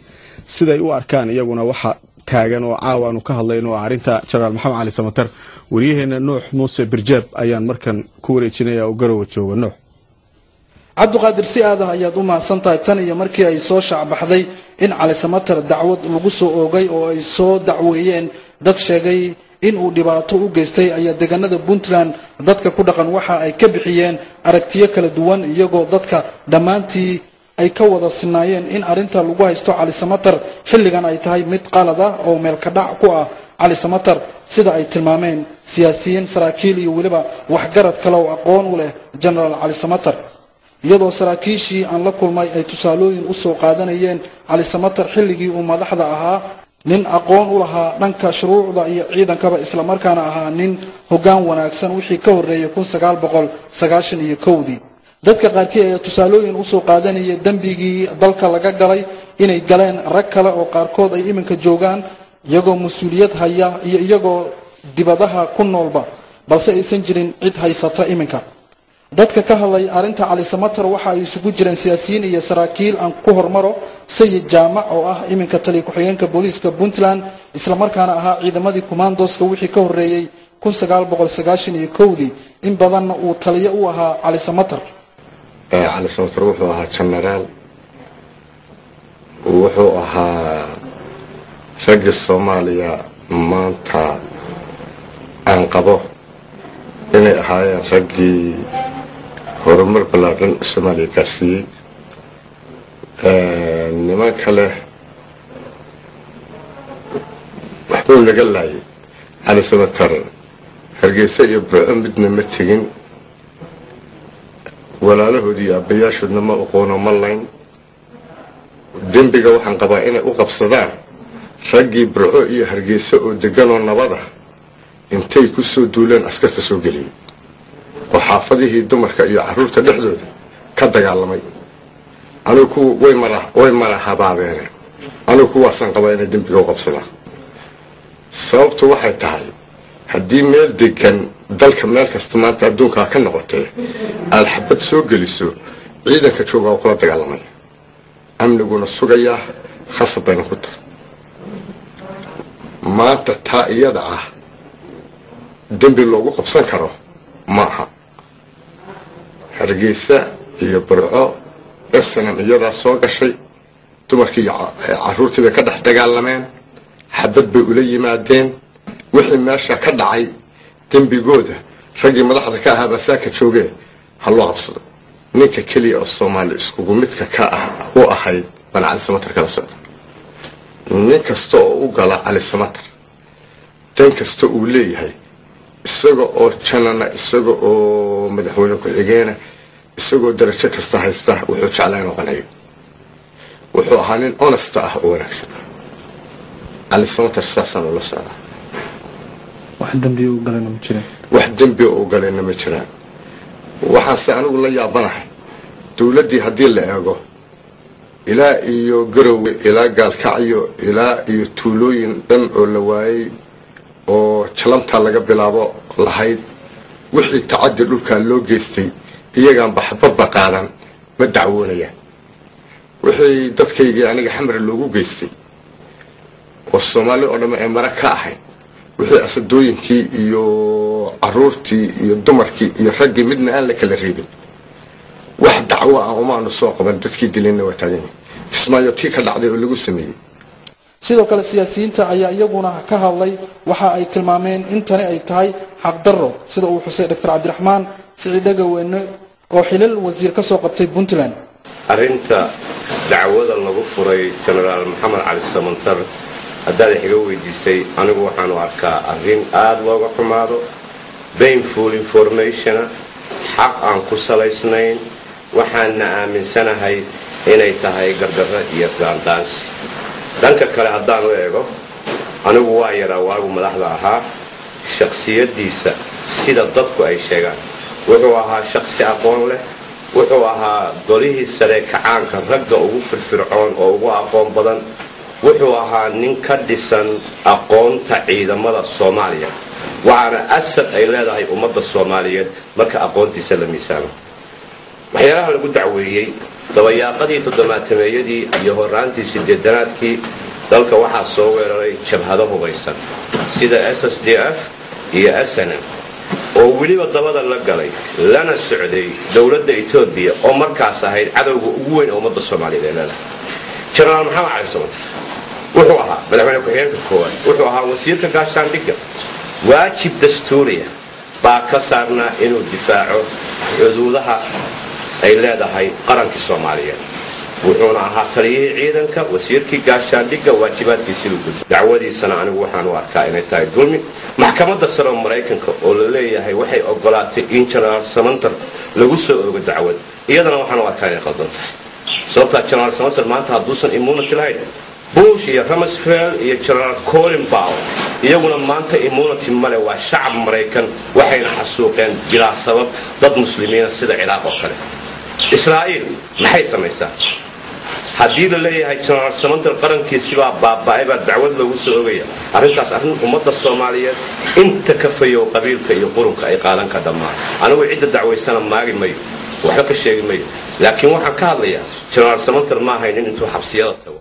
S1: siday u arkaan iyaguna waxa taagan oo caawa aanu ka hadlayno oo arrinta jenaraal maxamed cali samatar waryaheena nuux muuse birjaab ayaan markan ku wareejinaya oo garowa jooga nuux.
S15: Cabdiqaadir si aadah ayaad u mahadsan tahay tan iyo markii ay soo shaacbaxday in cali samatar dacwad lagu soo oogay oo ay soo dacweeyeen dad sheegay in uu dhibaato u geystay ayaa deegaanada puntland dadka ku dhaqan waxa ay ka bixiyeen aragtiyo kala duwan iyagoo dadka dhammaantii ay ka wada sinaayeen in arrinta lagu haysto cali samatar xilligan ay tahay mid qalad ah oo meelkadhac ku ah cali samatar. Sida ay tilmaameen siyaasiyiin saraakiil iyo weliba waxgarad kale oo aqoon u leh genaraal cali samatar. Iyadoo saraakiishii aan la kulmay ay tusaalooyin u soo qaadanayeen cali samatar xilligii uu madaxda ahaa nin aqoon u lahaa dhanka shuruucda iyo ciidankaba islamarkaana ahaa nin hoggaan wanaagsan wixii ka horreeyay iyo kowdii dadka qaarkii ayaa tusaalooyin u soo qaadanaya dembigii dalka laga galay inay galeen rag kale oo qaarkood ay iminka joogaan iyagoo mas'uuliyad haya iyo iyagoo dibadaha ku noolba balse aysan jirin cid haysata iminka. Dadka ka hadlay arrinta cali samatar waxa ay isugu jireen siyaasiyiin iyo saraakiil aan ku hormaro sayid jaamac oo ah iminka taliya ku-xigeenka booliiska puntland islamarkaana ahaa ciidamadii kumaandoska wixii ka horreeyey kowdii. In badanna uu taliyo u ahaa cali samatar
S16: cali samatar wuxuu ahaa jenaraal wuxuu ahaa ragga soomaaliya maanta aan qabo inay ahaayeen raggii horumar ballaadhan soomaaliya gaarsiiyey. Niman kale waxbuu naga laayay. Cali samatar hargeysa iyo burco midna ma tegin walaalahoodii iyo aabbayaashoodna ma aqoono ma layn. Dembiga waxaan qabaa inay u qabsadaan raggii burco iyo hargeysa oo deganoo nabada intay ku soo duuleen askarta soo geliyay. Oo xaafadihii dumarka iyo carruurta dhexdooda ka dagaalamay. Anugu way mara habaabeene. Anugu kuwaasaan qabaa inay dembiga u qabsadaan. Sababtu waxay tahay haddii meel degan dalka meel kasta maanta adduunkaa ka noqotee aad xabad soo geliso ciidanka jooga oo kula dagaalamay. Amniguna sugayaa khasab bayna ku tahay. Maanta taa iyada ah dembi loogu qabsan karo ma aha hargeysa iyo burco esanan iyadaa soo gashay dumarkii iyo caruurtii bay ka dhex dagaalameen xabad bay ula yimaadeen wixii meesha ka dhacay dembigooda raggii madaxda ka ahaa basaaka joogee ha loo qabsado. Ninka keliya oo soomaali iskugu midka ka ah u ahayd baan cali samatar kala socda. Nin kasta oo u gala cali samatar dan kasta uu leeyahay isaga oo janana isaga oo madaxweyne ku-xigeena isagoo darajo kasta haysta wuxuu jeclaa inuu qanciyo wuxuu ahaa nin honesta ah oo wanaagsan. Cali samatar saasaan ula socdaa
S15: wax
S16: dembi oo galayna ma jiraan. Waxaase anigu la yaabanahay. Dowladdii haddii la eego ilaa iyo garowe ilaa gaalkacyo ilaa iyo tuulooyin dhan oo la waayey oo jalantaa laga bilaabo lahayd wixii tacadi dhulkaa loo geystay iyagaan baxbadba qaadan ma dacwoonayaan. Wixii dadkaygii aniga xamar loogu geystay oo soomaali oo dhamme ee mare ka ahayd wixii asadooyinkii iyo caruurtii iyo dumarkii iyo raggii midna aan la kala reebin. Wax dacwo ah umaanu soo qaban dadkii dilayna waa taagan yahay kismaayo tii ka dhacday oo lagu sameeyey.
S15: Sidoo kale siyaasiyiinta ayaa iyaguna ka hadlay waxa ay tilmaameen in tani ay tahay xaqdarro sida uu xusay dr cabdiraxmaan siciid dhagaweyne oo xilal wasiir ka soo qabtay puntland.
S17: Arrinta dacwada lagu furay jenaraal maxamed cali samantar haddaad ixiga weydiisay anigu waxaanu arkaa arrin aada looga xumaado bainful informationa xaq aan ku salaysnayn waxaana aaminsanahay inay tahay gardarro iyo gaandaansi dhanka kale haddaan u eego anigu waa yaraa waagu madaxda ahaa shakhsiyaddiisa sida dadku ay sheegaan. Wuxuu ahaa shakhsi aqoon leh wuxuu ahaa golihii sare kacaanka ragga ugu firfircoon oo ugu aqoon badan wuxuu ahaa nin ka dhisan aqoonta ciidamada soomaaliya. Waxaana asad ay leedahay ummadda soomaaliyeed marka aqoontiisa la miisaamo. Waxyaalaha lagu dacweeyey dabayaaqadii toddobaatameeyadii iyo horaantii sideedanaadkii dalka waxaa soo weeraray jabhado hubaysan sida s s d f iyo snm oo weliba dabada la galay lana socday dowladda etoobiya oo markaas ahayd cadowga ugu weyn ee ummadda soomaaliyeed ee leedahay. Jenaraal maxamed cali samantar wuxuu ahaa madaxweyne ku-xigeenka koowaad. Wuxuu ahaa wasiirka gaashaandhigga waajib dastuuriya baa ka saarnaa inuu difaaco xuduudaha ay leedahay qarankii soomaaliyeed. Wuxuuna ahaa taliyihii ciidanka wasiirkii gaashaandhigga waajibaadkiisii lu gudbay. Dacwadiisana anigu waxaan u arkaa inay tahay dulmi. Maxkamadda sare oo maraykanka oo la leeyahay waxay ogolaatay in jenaraal samantar lagu soo ogo dacwad. Iyadana waxaan u arkaa inay qaldan tahay. Sababtaa jenaraal samantar maanta hadduusan immunity lahayn bush iyo ramsfeld iyo jenaraal colin bow iyaguna maanta immunity male waa shacab maraykan waxayna xasuuqeen bilaa sabab dad muslimiina sida ciraaq oo kale. Israa'iil maxay samaysaa? Haddii la leeyahay jenaraal samantar qarankiisibaa baaba'ay baa dacwad loogu soo ogaya arrintaas arrin ummadda soomaaliyeed inta ka fayow qabiilka iyo qurunka ay qaadan ka dhammaan. Anigu cidda dacwaysana maagi mayo waxba ka sheegi mayo. Laakiin waxaan ka hadlayaa jenaraal samantar ma ahaynin intuu xabsiyada tago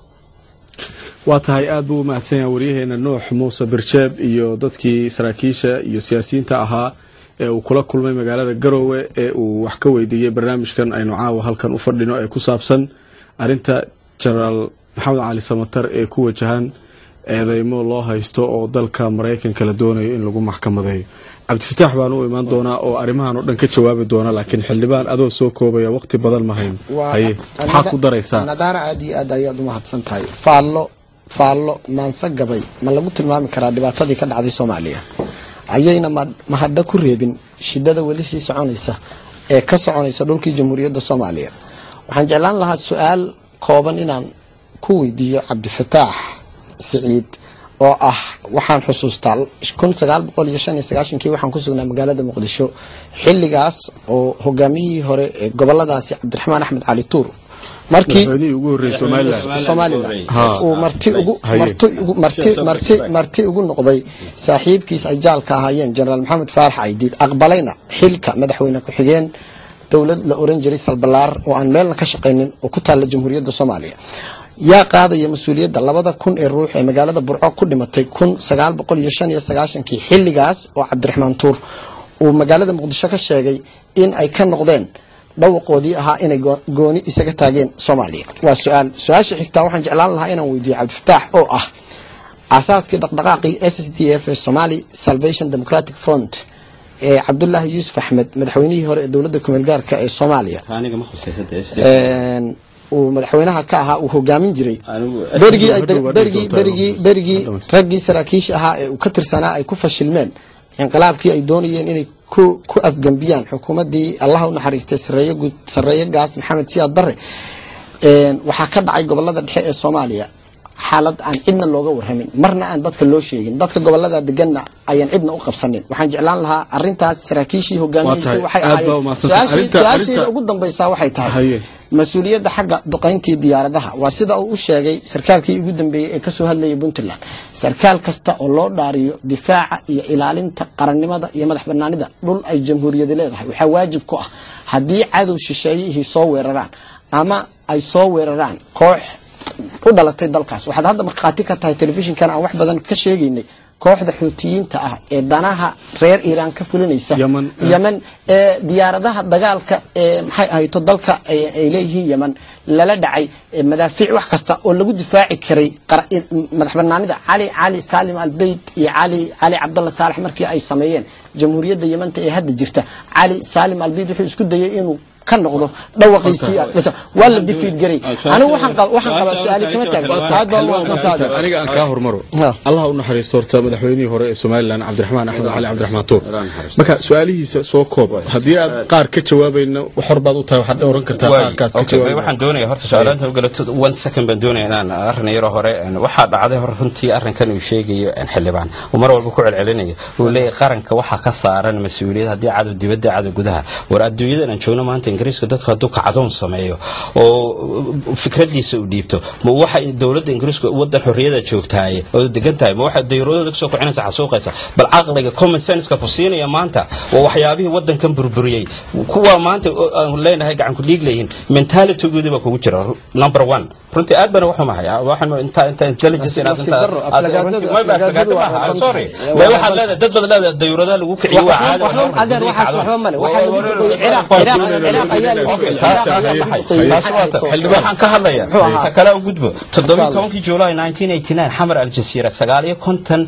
S1: waa tahay aad buu u mahadsan yahay waryaheena nuux muuse birjeeb iyo dadkii saraakiisha iyo siyaasiyiinta ahaa ee uu kula kulmay magaalada garoowe ee uu wax ka weydiiyey barnaamijkan aynu caawa halkan u fadhino ee ku saabsan arinta jenaraal maxamed cali samatar ee ku wajahan eedeymo loo haysto oo dalka maraykanka la doonayo in lagu maxkamadeeyo. Cabdifataax baan u imaan doonaa oo arrimahan oo dhan ka jawaabi doona laakiin xildhibaan adoo soo koobaya waqti badan mahayn haye maxaa ku daraysaa?
S5: Nadaara aad iyo aad ayaad u mahadsan tahay. Faallo faallo maanse gabay ma lagu tilmaami karaa dhibaatadii ka dhacday soomaaliya? Ayayna mahadho ku reebin shidada weli sii soconaysa ee ka soconaysa dhulkii jamhuuriyadda soomaaliya. Waxaan jeclaan lahaa su'aal kooban inaan ku weydiiyo cabdifataax siciid oo ah waxaan xusuustaa kii waxaan ku sugnaa magaalada muqdisho xiligaas oo hogaamiyihii hore ee goboladaasi cabdiraxmaan axmed cali tuur marti ugu noqday saaxiibkiis ay jaalka ahaayeen jenaraal maxamed faarax caydiid aqbalayna xilka madaxweyne ku-xigeen dowlad la oran jiray salbalaar oo aan meelna ka shaqaynin oo ku taalla jamhuuriyadda soomaaliya. Yaa qaadaya mas'uuliyadda labada kun ee ruux ee magaalada burco ku dhimatay kun sagaal boqol iyo shan iyo sagaashankii xilligaas oo cabdiraxmaan tuur uu magaalada muqdisho ka sheegay in ay ka noqdeen dhawaqoodii ahaa inay go- gooni isaga taageen soomaaliya waa su'aal su'aasha xigtaa waxaan jeclaan lahaa inaan weydiiyo cabdifataax oo ah asaaskii dhaqdhaqaaqii s d f ee somali salvation democratic front ee cabdulaahi yuusuf axmed madaxweynihii hore ee dowladda kumeel gaarka ee soomaaliya uu madaxweynaha ka ahaa uu hogaamin jiray berigii ay berigii berigii berigii raggii saraakiisha ahaa ee uu ka tirsanaa ay ku fashilmeen inqilaabkii ay doonayeen inay ku afgembiyaan xukuumaddii allaha u naxariistay sareeyo gaas maxamed siyaad barre. Waxaa ka dhacay gobollada dhexe ee soomaaliya xaalad aan cidna looga warramin marna aan dadka loo sheegin. Dadka gobollada deganna ayaan cidna u qabsanin. Waxaan jeclaan lahaa arintaas saraakiishii hogaamiyeysay
S1: Waa
S5: waxay ahaayeen.
S1: umahadsantahay.
S5: su-aashii-
S1: Arrinta-
S5: su'aasheeda
S1: arrinta-
S5: ugu dambaysaa waxay tahay mas'uuliyadda xagga duqayntii diyaaradaha. Waa sida uu u sheegay sarkaalkii ugu dambeeyey ee ka soo hadlayay puntland. Sarkaal kasta oo loo dhaariyo difaaca iyo ilaalinta qarannimada iyo madax banaanida dhul ay jamhuuriyadi leedahay. Waxaa waajib ku ah haddii cadow shisheeyihii soo weeraraan ama ay soo weeraraan koox u dhalatay dalkaas. Waxaad hadda markhaati ka tahay telefishinkan aan wax badan ka sheegaynay kooxda xuutiyiinta ah ee danaha reer iiraan ka fulinaysa. Yemen ee diyaaradaha dagaalka ee maxay ahayto dalka ay leeyihiin yemen lala dhacay madaafiic wax kasta oo lagu difaaci karay madax banaanida cali cali saalim albeyt iyo cali cali cabdalla saalax markii ay sameeyeen jamhuuriyadda yementa ee hadda jirta. Cali saalim albeyt wuxuu isku dayay inuu ka noqdo dhawaqiisii waa la difiid garay. Anigu waxaan qab- waxaan qabaa su'aali kama
S1: aan kaa hormaro. Allah u naxariisto horta madaxweynihii hore ee somalilan cabdiraxmaan axmed cali cabdiraxmaan tuur marka su'aalihiisa soo koob. Haddii aad qaar ka jawaabayna xor baad u tahay waxaad oran kartaa qaarkaas
S2: waxaan doonaya horta su'aalaanta ugalato one second baan doonaya inaan arrin yaro hore waxaa dhacday hore runtii arrinkan uu sheegayo xildhibaan. Uu mar walba ku celcelinaya. Uu leeyahay qaranka waxaa ka saaran mas'uuliyad haddii cadow dibadda cadow gudaha. War adduunyadan aan joogno maanta ingiriiska dadku hadduu kacdoon sameeyo oo fikradiisa u dhiibto ma waxa dowladda ingiriiska wadan xorriyada joogtaaye oo degan tahay? Ma waxa dayuuradooda ka soo kicinaysa xasuuqaysa bal caqliga common sense-ka ku siinaya maanta waa waxyaabihii wadankan burburiyey kuwa maanta aan leenahay gacan ku dhiig leeyihiin mentalitygoodii kugu jira number one runtii aad baan uga xumahay waxaad leedahay dad badan leedahay dayuuradaha lagu kiciyo waa ka hadlaya ta kale gudbo. Toddobiyi tobankii juulaay 1989 xamar aljasiira sagaal iyo konton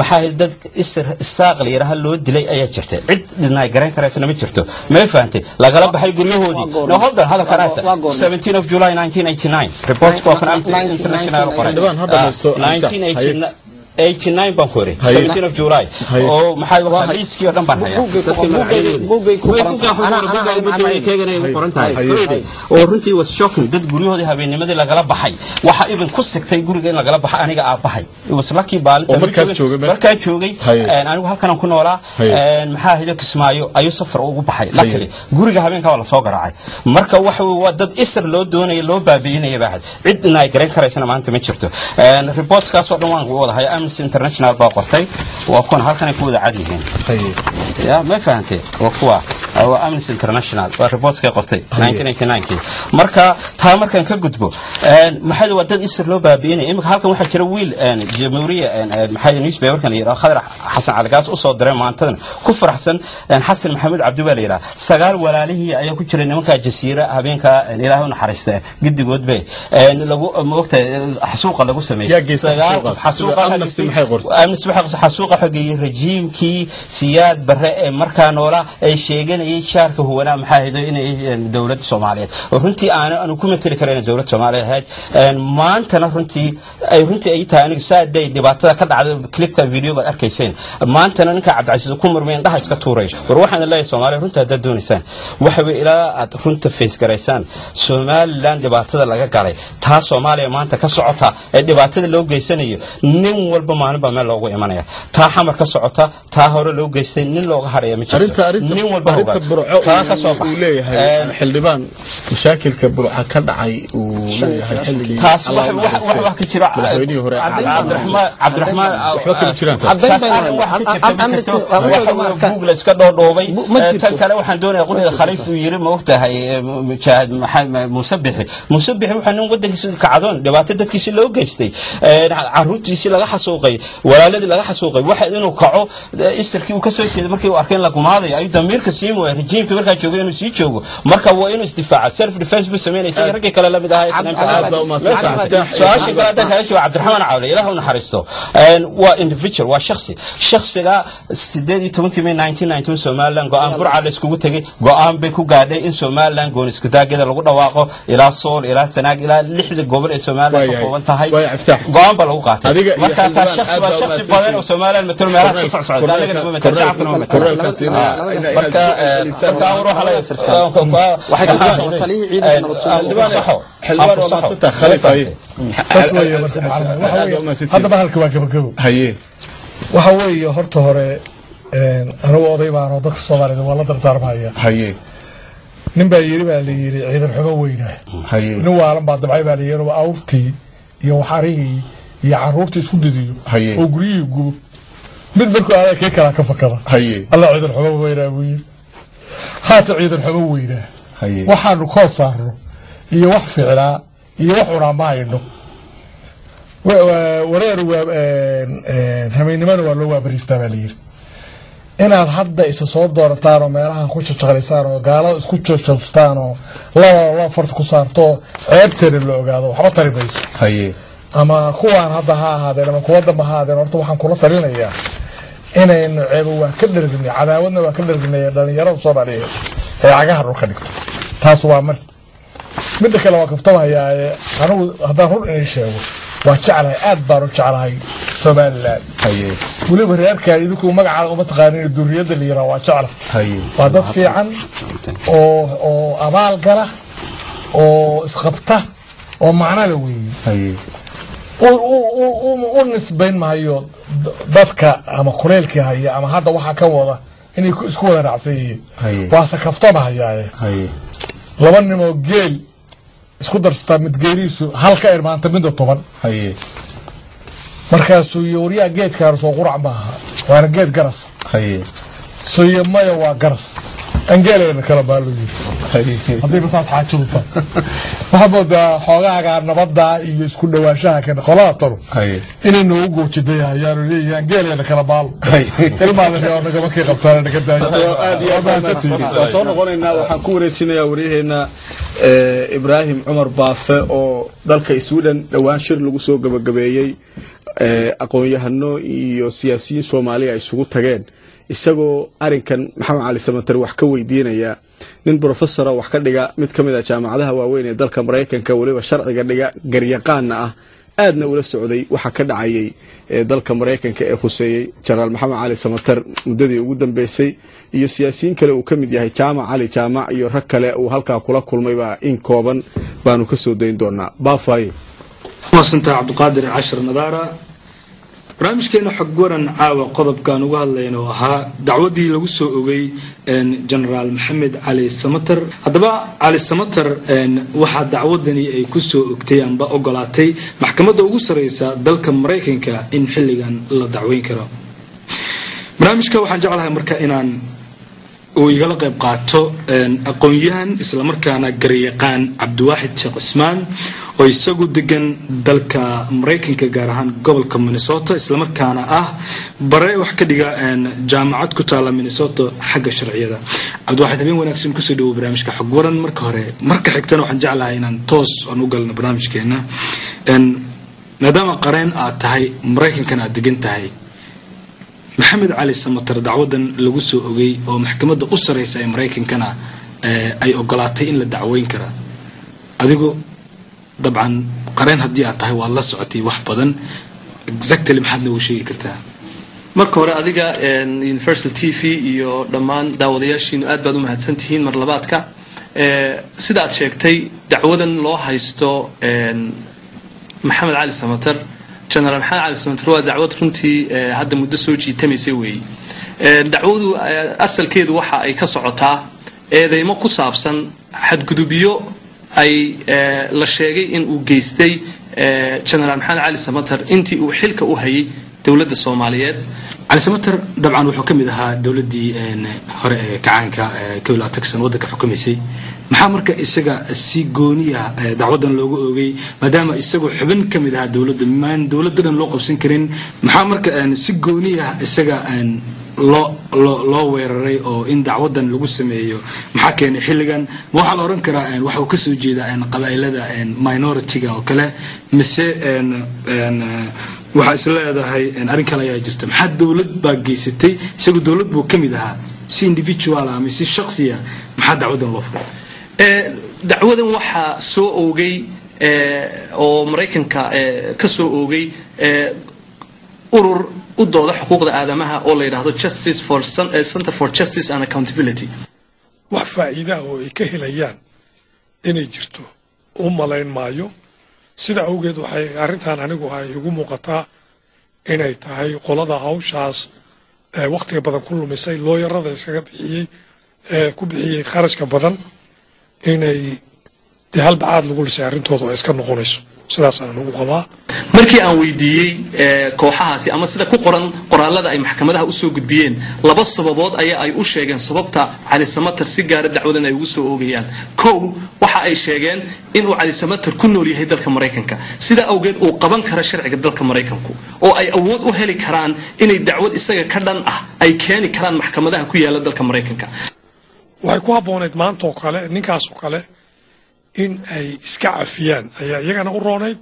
S2: maxaa dad isaaq la yidhaaha loo dilay ayaa jirta. Cid dhinay garan karaysana ma jirto. May fahantay lagala baxay guryahoodii. No hold on hadalka raasa 17 of july 1989 reports waa kan Amnesty international qoray
S1: Xildhibaan, ha dhamaysto.
S2: Ah, 1989 89 baan ku hori 17 of july oo maxay waa liiskii oo dhan baan hayaa oo runtii was shocking dad guryahoodii habeennimadii lagala baxay waxa even ku sigtay guriga in lagala baxo aniga aabahay was lucky baalinta
S1: Oo markaas joogay
S2: anigu halkan ku noolaa maxaa ahayde kismaayo ayuu safar ugu baxay luckily guriga habeenkaa waa lasoo garaacay marka waxa waa dad isir loo doonaya loo baabi'inaya baa had cidna ay garan karaysana maanta ma jirto reportskaas oo dhan waan wada haya amnesty international baa qortay waa kuwan halkanay ku wada cad yihiin ya ma fahantay waa kuwa waa amnesty international waa reportskay qortay 1989 marka taa markaan ka gudbo een, maxay waa dad isir loo baabi'inaya imika halkan waxaa jira wiil jamhuuriya een, een, maxay newspaperkan la yidhaha khadar xasan caligaas usoo diray maantadan ku faraxsan xasan maxamuud cabdi baa la yidhaha sagaal walaalihii ayaa ku jiray nimanka jasiira habeenka een, ilaahay u naxariista gidigoodbe lagu maogta xasuuqa lagu sameeyey xasuuqa
S1: Qortay
S2: xasuuqa xogeeyey rejiimkii siyaad barre ee markaa noolaa ay sheeganayay shaarka huwanaa maxaa ahayd inay dowladda soomaaliyeed oo runtii aan aanu ku mateli karin dowladda soomaaliyeed ahayd maantana runtii ay runtii ay tahay aniga saaday dhibaatada ka dhacday clipka videoga aad arkayseen maantana ninka cabdicasiis ku murmay indhaha iska tuuray war waxaan leeyahay soomaaliya runta haddaad doonaysaan waxa way ilaa aad runta face garaysaan somalilan dhibaatada laga galay taa soomaaliya maanta ka socota ee dhibaatada loo geysanayo nin walba maalin baa meel loogu imanaya. Taa xamar ka socota taa hore loo geystay nin looga hadhaya ma jirto. Nin walba
S1: arrinta
S2: hogaan.
S1: burco
S2: taa ka soo
S1: uu leeyahay. Xildhibaan mashaakilka burca ka dhacay
S2: taas wax ka google iska dhoodhoobay tan kale waxaan doonayaa qolida khaliif uu yiri ma ogtahay mujaahid maxamed muuse bixi muuse bixi waxaa nin wadankiisa kacdoon dhibaato dadkiisi loo geystay. Caruurtiisii laga xasuuqay walaaladii laga xasuuqay waxa inuu kaco eh, isirkii uu kasoo jeeday markii uu arkay in la gumaadayo ayuu damiirka sii mooya rejiimkii markaa joogay inuu sii joogo marka waa inuu isdifaaca self defense buu sameynaya sidii raggii kale lamid ahaa islaamka
S1: aad baa
S2: su-aashii kale hadda kaga jawaab cabdiraxmaan cawle ilaah u naxariisto waa individual waa shaksi shaksiga sideed iyo tobankii may 1991 somaliland go-aan burca la iskugu tegay go-aan bay ku gaadhay in somaliland goon iskudaageeda lagu dhawaaqo ilaa sool ilaa sanaag ilaa lixda gobol ee somaliland ka kooban tahay go-aan baa lagu qaatay
S1: Adiga iyo
S2: marka taa
S1: xildhibaan
S2: shaksi
S1: aad
S2: waa
S1: baa
S2: shaksi
S1: umahadsan
S2: badan oo somaliland matalo meelahaas ka socsocota anagana ma matalo shacabkana ma matalo
S1: korreelkaas in-
S2: Ah,
S1: in- in-
S2: marka eh, marka amar waxaa laga
S5: Waxay ka jirtaa taliyihii ciidanka nabad sugidda.
S1: xildhibaan waa mahadsantaha khaliif haye
S4: bas weeye marse macalin waxa
S1: aad baa
S4: weeye
S1: umahadsantihiin.
S4: haddaba halka waa gabagabo
S1: haye
S4: waxa weeye horta hore een, anigu oday baan oo dadka soomaalida waa la dardaarmaya
S1: haye
S4: nin baa yiri baa la yiri ciidan xumo weynaa
S1: haye
S4: nin waalan baa dabcay baa la yiri oo awrtii iyo waxarihii iyo caruurtii isku didiyo. Oo guryihii gubo. Mid markuu aadaa kee kalaa ka fakada. Alla ciidan xumo weynaa buu yiri haata ciidan xumo weynaa. Waxaanu kool saarno. Iyo wax ficlaa iyo wax cunaa ma hayno. Wa- wa- wareer habeennimana waa loo waabariistaa baa layiri inaad hadda isa soo doorataan oo meelaha ku jajaqlaysaan oo gaalada isku jajabstaan oo laba laba farta ku saarto oo ceebteena la ogaado waxba tari mayso ama kuwaan hadda ha ahaadeen ama kuwa dambe ha ahaadeen horta waxaan kula talinayaa inaynu ceebo waa ka dhergnay cadaawadna waa ka dhergnay dhalinyarada soomaaliyeed ee cagaha dhulka dhigto taas waa mar. Midda kale waa kaftamahayaa ee anigu haddaan run inay sheego waa jeclahay aad baan u jeclahay somalilan weliba reerkaan idinku magacaada uma taqaanin duriyadda la yiraa waa jecla waa dad fiican oo oo abaal gala oo isqabta oo macnala weeye
S1: haye
S4: u- nisbayn maayo dadka ama kuleylkii haya ama hadda waxaa ka wada inay ku- isku wada raacsan yihiin.
S1: Haye.
S4: Waase kaftama hayaaye
S1: haye.
S4: Laba nimoo geel isku darsataa mid geelihiisu hal ka irmaanta midda toban markaasuu iyo waryaa geedkaana soo qurac maaha waana geed garas. Soyo maya waa garas angeelayna kala baa loo yiri haddayba saas xaajadu tahay waxaa moodaa xoogaaga nabadda iyo isku dhawaanshaha kan qolada talo inay noogu goojida ayaanu leeyahay angeelayna kala baalo ilmaada nagama kii qabtaan naga daayo.
S1: Aad iyo aad baa mahadsantihiin. waa soo noqonaynaa waxaan ku wareejinayaa waryaheena eh, ibraahim cumar baafe oo dalka sweden dhowaan shir lagu soo gabagabeeyey eh, aqoon-yahano iyo siyaasiyiin soomaaliya ay isugu tageen isagoo arinkan maxamed cali samater wax ka weydiinaya nin brofesora wax ka dhiga mid ka mid a jaamacadaha waaweyn ee dalka maraykanka weliba sharciga dhiga garyaqaana ah aadna ula socday waxa ka dhacayay ee dalka maraykanka ee khuseeyey jenaraal maxamed cali samater muddadii ugu dambeysay. Iyo siyaasiyiin kale uu ka mid yahay jaamac cali jaamac iyo rag kale uu halkaa kula kulmaybaa in kooban baanu ka soo dayn doonaa baafaye
S18: barnaamijkeena xog waran caawa qodobkaan uga hadlayna oo ahaa dacwadii lagu soo ogay genaraal maxamed cali samater haddaba cali samater waxaa dacwadani ay ku soo ogtay amba ogolaatay maxkamadda ugu sareysa dalka maraykanka in xilligan la dacweyn karo. Barnaamijka waxaan jeclahay marka inaan uu igala qayb qaato aqoon-yahan islamarkaana garyaqaan cabdiwaaxid sheekh cusmaan oo isagu degan dalka maraykanka gaar ahaan gobolka minnesota islamarkaana ah bare wax ka dhiga jaamacad ku taala minnesota xagga sharciyada. Cabdiwaaxid habeen wanaagsan ku soo dhawo barnaamijka xog marka hore marka xigtana waxaan jeclahay inaan toos aan u galno barnaamijkeena maadaama qareen aad tahay maraykankana aad degan tahay maxamed cali samater dacwadan lagu soo ogay oo maxkamadda u sareysa ee maraykankana ay ogolaatay in la dacweyn kara. Adigu dabcan qareen haddii aad tahay waad la socotay wax badan. Exactly maxaad noogu sheegi kartaa.
S19: Marka hore adiga universal t v iyo dhammaan daawadayaashiinu aad baad u mahadsan tihiin mar labaadka. Sida aad sheegtay dacwadan loo haysto maxamed cali samater genaraal maxamed cali samater waa dacwad runtii hadda muddo soo jiitamaysa weeye dacwadu asalkeedu waxa ay ka socotaa eedeymo ku saabsan xadgudubyo ay eh, la sheegay in uu geystay eh, generaal maxamed cali samater intii uu xilka u hayay dowladda soomaaliyeed.
S18: Cali samater dabcan wuxuu ka mid ahaa dowladdii een, hore ee kacaanka ee kow iyo labaatan sano waddanka xukumaysay maxaa marka isaga si gooniya eh, dacwadan loogu oogay maadaama isagu xubin ka mid ahaa dowladda maan dowladda dhan loo qabsan karin maxaa marka een, si gooniya isaga een, loo weeraray oo in dacwadan lagu sameeyo? Maxaa keenay xilligan? Waxaa la odhan karaa een, waxa uu ka soo jeedaa qabaa'ilada minority-ga oo kale mise eh, waxaa is arrin kale ayaa jirta. Maxaa dowlad baa geysatay? Isagu dowlad buu ka mid ahaa si individual ah ama si shaksiya maxaa dacwadan loo furay
S19: Eh, dacwadan waxaa soo oogay oo maraykanka ka soo oogay urur u dooda xuquuqda aadamaha oo la yidhaahdo center for justice and accountability.
S20: Wax faa'iidaha oo ay ka helayaan inay jirto u malayn maayo sida awgeed waxay arrintan anigu ay igu muuqataa inay tahay qolada hawshaas wakhtiga badan ku lumisay looyarada iskaga bixiyey ku bixiyey kharashka badan inay dee halbacaad lagu lisay arrintooda oo iska noqonayso. Sidaasaan anigu qabaa.
S19: Markii aan weydiiyey eh, kooxahaasi ama sida ku qoran qoraalada ay maxkamadaha u soo gudbiyeen laba sababood ayaa ay u sheegeen sababta cali samater si gaara dacwadan ay ugu soo oogayaan kow waxa ay sheegeen inuu cali samater ku nool yahay dalka maraykanka sida awgeed uu qaban karo sharciga dalka maraykanku oo ay awood u heli karaan inay dacwad isaga ka dhan ah ay keeni karaan maxkamadaha ku yaalla dalka maraykanka
S20: waxay ku habbooneyd maanta oo kale ninkaasoo kale in ay iska cafiyaan ayaa iyagana u roonayd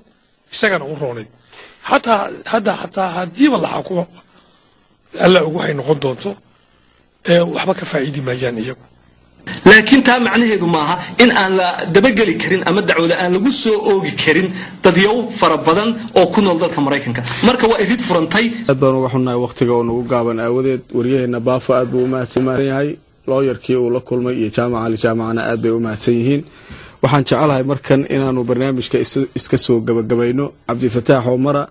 S20: isagana u roonayd xataa hadda xataa haddiiba la xakumo alla og waxay noqon doonto ee waxba ka faa'iidi maayaan iyagu.
S19: Laakiin taa macnaheedu maaha in aan la dabageli karin ama dacwada aan lagu soo oogi karin dadyow fara badan oo ku nool dalka maraykanka. Marka waa irid furantay.
S1: Aad baan uga xunnahay wakhtiga oo nagu gaaban aawadeed. Waryaheena baafo aad buu u mahadsan yahay looyarkii uu la kulmay iyo jaamac ali jaamacana aad bay u mahadsan yihiin. Waxaan jecelahay markan inaanu barnaamijka is- iska soo gabagabayno cabdifataax oomara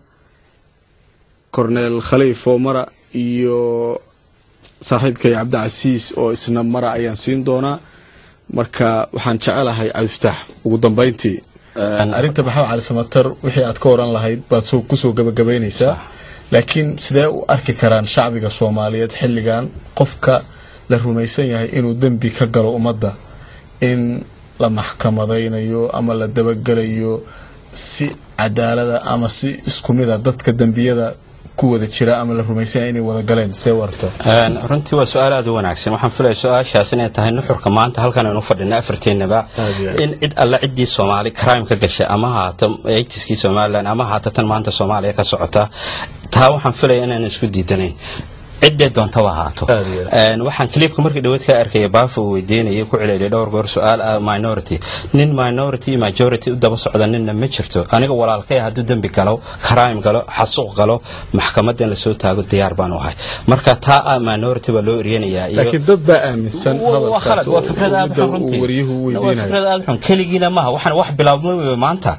S1: korneel khaliif oomara iyo saaxiibkay cabdicasiis oo isna mara ayaan siin doonaa. Marka waxaan jecelahay cabdifataax ugu dambeyntii arrinta maxamed cali samatar wixii aad ka oran lahayd baad soo ku soo gabagabaynaysaa. Laakiin sidee u arki karaan shacbiga soomaaliyeed xilligan qofka la rumaysan yahay inuu dembi ka galo ummadda in la maxkamadaynayo ama la dabagelayo si cadaalada ama si isku mida dadka dembiyada ku wada jira ama la rumaysan yahay inay wada galeen. Sidee u aragtaa
S2: Een, runtii waa su'aal aad u wanaagsan. Waxaan filaya su'aashaas inay tahay nuxurka maanta halkan aynu fadhina afarteenaba in cid alla ciddii soomaali crime ka gashay ama haato eightiskii somaliland ama haato tan maanta soomaaliya ka socota taa waxaan filaya inaan isku diidanayn ciddee doontaba ahaato. Waxaan clipka markii dhaweed ka arkaya baafo uu weydiinayay ku celceliyay dhowr goor su'aal ah minority. Nin minority iyo majority u daba socda ninna ma jirto. Aniga walaalkay hadduu dembi galo crime galo xasuuq galo maxkamadda in la soo taago diyaar baan u ahay. Marka taa ah minority baa loo eryanayaa
S1: laakiin dad baa aaminsan
S2: waa fikrad aad u xun runtii
S1: waryuhu
S2: waa
S1: weydiinayo
S2: fikrad aad xun keligiina maaha. Waxaan wax bilaabmay wey maanta.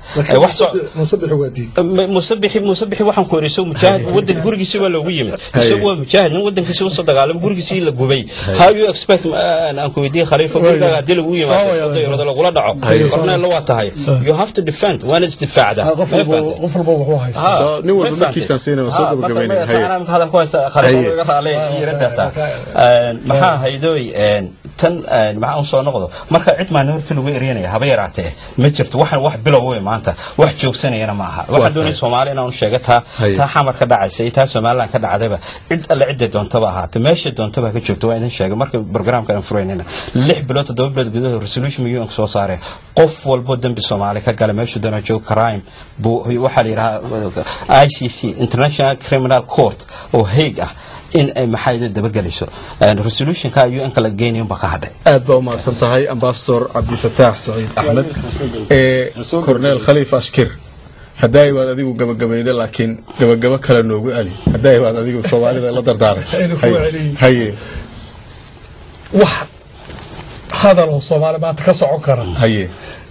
S2: Musabixi waxaan ku eriso mujaahid wadan gurigiisa waa loogu yimid. Isagu waa mujaahid nin wadankiisa u soo dagaalamay gurigiisii la gubay. How you expect aan ku weydiiyey khaliifo gurigaaga haddii lagu yimaado lagula dhaco. Korneella waa tahay. Maxaa haydooy tan een, maxaa u soo noqdo? Marka cid minority lagu eryanaya haba yaraatee. Ma jirto waxaan wax bilow wey maanta. Wax joogsanayana ma aha. Waxaan doonaya soomaali inaan sheega taa taa xamar ka dhacaysa iyo taa somaliland ka dhacdayba cid alle cidday doontaba ahaata meesha doontaba ka joogto waa idin sheegay marka barnaamijka aan furaynayna lix bilood toddoba bilood gudahood resolution miyuu soo saaree qof walbo dembi soomaali ka gala meeshuu doona joog crime waxaa la yidhahaa i c c international criminal court oo haig ah in ay maxaa dabagelayso. Resolutionka un kala geynayo baa ka hadhay.
S1: Aad baa u mahadsan tahay ambasador cabdifataax saciid axmed ee korneel khaliif ashkir. Haddaay baad adigu gabagabayda laakiin gabagabo kale noogu celi haddaay baad adigu soomaalida la dardaaray Haye.
S4: wax hadal oo soomaali maanta ka socon kara.
S1: Haye.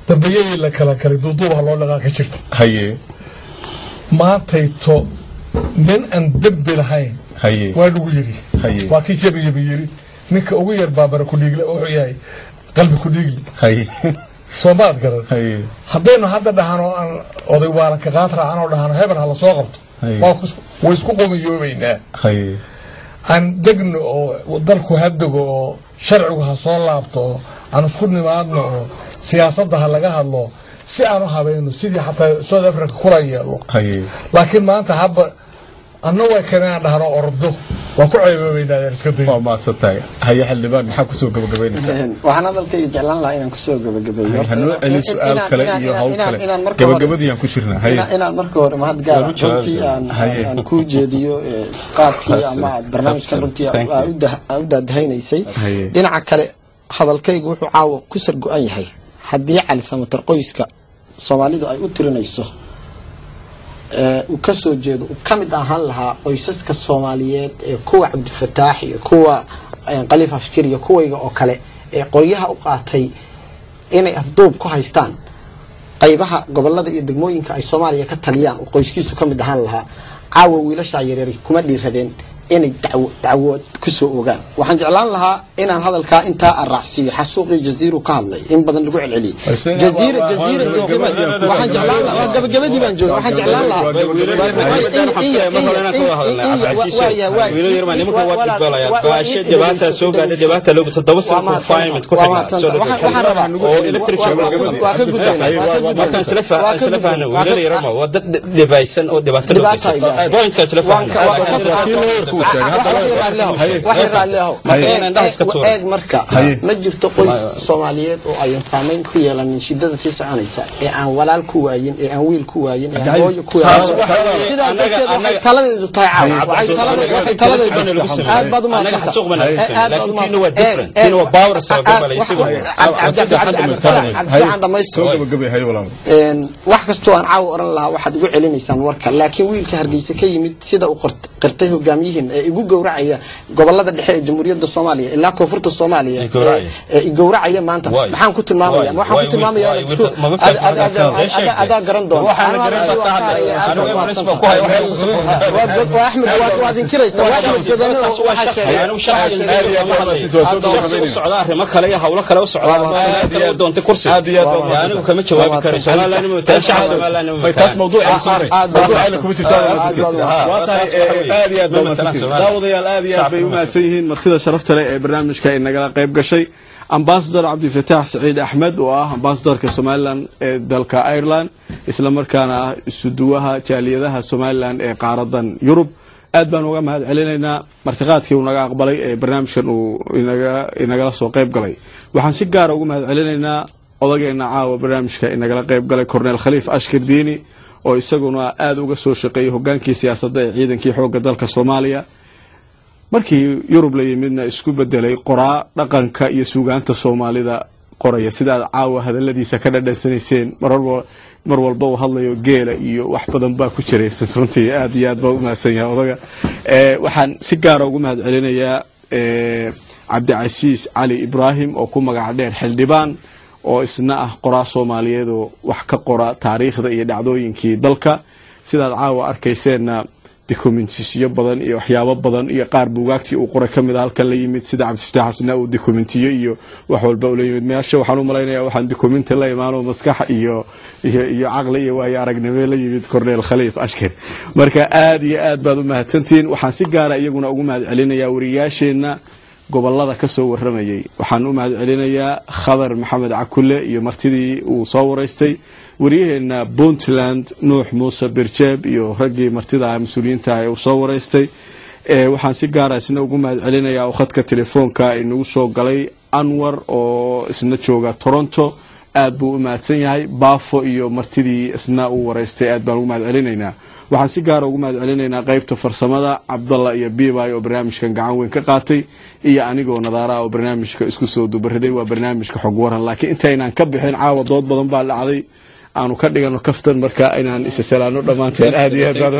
S4: Dambiyadii la kala kalay duuduuba loo dhaqaaqi jirta.
S1: Haye.
S4: Maantayto nin aan dembi lahayn
S1: haye
S4: waa lagu yiri waa kii jabiyabi yiri ninka ugu yar baabara ku dhiigle wuxuu yahay qalbi ku dhiigli.
S1: Haye.
S4: Soomaad garan? Haddaynu hadda dhahano aan oday waalanka qaad raacan oo dhahano hebel ha la soo qabto. Way isku qumiyoobaynaa aan degno oo dalku ha dego oo sharcigu ha soo laabto oo aan isku nimaadno oo siyaasadda ha laga hadlo si aan u habayno sidii xataa south africa kula yeelo laakiin maanta haba anna way kanaan dhahno ordo waa ku ceeboobaynaa iska day
S1: waa mahadsantahay haye xildhibaan maxaa ku soo gabagabaynaysaa?
S5: Waxaan hadalkayga jeclaan lahaa inaan ku soo gabagabeeyo. Horta,
S1: hanoo celi
S5: in-
S1: su'aal
S5: inaan-
S1: kale. iyo hawl kale gabagabadiiyaan ku jirnaa haye
S5: inaan- inaan marka hore mahad gaara
S1: Waan u jawaabi
S5: runtii aan
S1: doonaa. Haye.
S5: aan kuu jeediyo ee, qaabkii
S1: Absolute.
S5: ama aad barnaamijkan runtii
S1: Thank
S5: aa
S1: you.
S5: u dah- aa u daadahaynaysay
S1: Haye.
S5: dhinaca kale hadalkaygu wuxuu caawa ku sar go-an yahay. Haddii cali samatar qoyska soomaalidu ay u tirinayso uu ka soo jeedo uu ka mid ahaan lahaa qoysaska soomaaliyeed ee kuwa cabdifataax iyo kuwa khaliif afshir iyo kuwayga oo kale ee qoryaha u qaatay inay afduub ku haystaan. Qaybaha gobollada iyo degmooyinka ay soomaaliya ka taliyaan uu qoyskiisu ka mid ahaan lahaa caawa wiilashaa yaryari kuma dhiiradeen inay dacwo dacwood ku soo ogaan. Waxaan jeclaan lahaa inaan hadalkaa intaa araacsiiyo xasuuqii jaziiru ka hadlay in badan lagu celceliyey waxaan jeclaan lahaa eeg marka ma jirto qoys soomaaliyeed oo ayan saamayn ku yeelanin shidada sii soconaysa ee aan walaal ku waayin ee aan wiil ku waayin ee aan hooyo ku waayin sidaa darteed waxay taladeedu tahay baad kastoo aan caawa oran lahaa waxaad igu celinaysaan warka laakiin wiilka hargeysa ka yimid sida uu qirtay hogaamiyihiin ee igu gowracaya gobollada dhexe ee jamhuuriyadda soomaaliya ilaa koonfurta soomaaliya ee- ee igowracaya maanta maxaan ku tilmaamaya waxaan ku tilmaamaya inaad isku- ad- ad- ad- ad- adaa garan doona waa axmed waad- waad inkiraysaa waa axmed gadanada waxaa sheegay
S2: socda arrimo kale iyo hawlo kale u socda doonta kursi anigu kama jawaabi karo somaliland ma taa shacab somaliland ma
S1: taas mawduuca saaray mawduucayna kuma jirtaa waa tahay aad iyo aad baa mahadsantihiin daawadayaal aad iyo aad bay u mahadsan yihiin martida sharafta leh ee barnaamijka ay nagala qayb gashay. Ambasador cabdifataax saciid axmed oo ah ambasadorka somalilan ee dalka ireland isla markaana ah isuduwaha jaaliyadaha somalilan ee qaaradan yurub. Aad baan uga mahad celinaynaa martiqaadkii uu naga aqbalay ee barnaamijkan uu inaga- inagala soo qayb galay. Waxaan si gaara uga mahad celinaynaa odageena caawa barnaamijka inagala qayb galay corneel khaliif ashkir diini oo isaguna aada uga soo shaqeeyay hogaankii siyaasadda ee ciidankii xoogga dalka soomaaliya. Markii yurub la yimidna isku bedelay qoraa dhaqanka iyo suugaanta soomaalida qoraya. Sidaad caawa hadaladiisa ka dhadhansanayseen mar walba uu hadlayo geela iyo wax badan baa ku jiray runtii aad iyo aad baa u mahadsan yahay odaga Eh, waxaan si gaara ugu mahad celinayaa eh, cabdicasiis cali ibraahim oo ku magac dheer xildhibaan oo isna ah qoraa soomaaliyeed oo wax ka qora taariikhda iyo dhacdooyinkii dalka. Sidaad caawa arkayseenna dokumentisyo badan iyo waxyaabo badan iyo qaar buugaagtii uu qoray ka mid a halkan la yimid sida cabdifataax asna uu dokumentiyo iyo wax walba ula yimid. Meesha waxaan u malaynaya waxaan dokumenti la imaano maskax iyo iyo caqli iyo waayo aragnimo la yimid corneel khaliif ashkir marka aad iyo aad baad u mahadsantihiin waxaan si gaara iyaguna ugu mahad celinayaa wariyaasheenna gobollada ka soo waramayay waxaan u mahad celinayaa khadar maxamed cakule iyo martidii uu soo waraystay waryaheena puntland nuux muuse birjeeb iyo raggii martida mas'uuliyiinta ee uu soo waraystay waxaan si gaara isna ugu mahad celinayaa khadka telefoonka inagu soo galay anwar oo isna jooga toronto. Aad buu u mahadsan yahay baafo iyo martidii isna uu waraystay aad baan ugu mahad celinaynaa waxaan si gaara ugu mahad qaybta farsamada cabdalla iyo biibay oo barnaamijkan gacan weyn ka qaatay iyo anigoo nadaara oo barnaamijka isku soo dubariday waa barnaamijka xog waran laakiin intaynaan ka bixin caawa dood badan baa dhacday. Aanu ka dhigano kaftan marka inaan isa salaano dhammaanteen aad iyo aad baad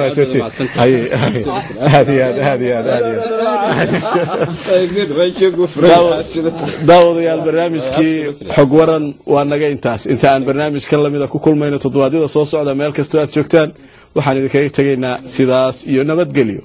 S1: barnaamijkii xog waran waa naga intaas. Inta aan barnaamijkan lamida ku kulmayno toddobaadyada soo socda meel kastoo aad joogtaan waxaan idinkaga tegaynaa sidaas iyo nabadgelyo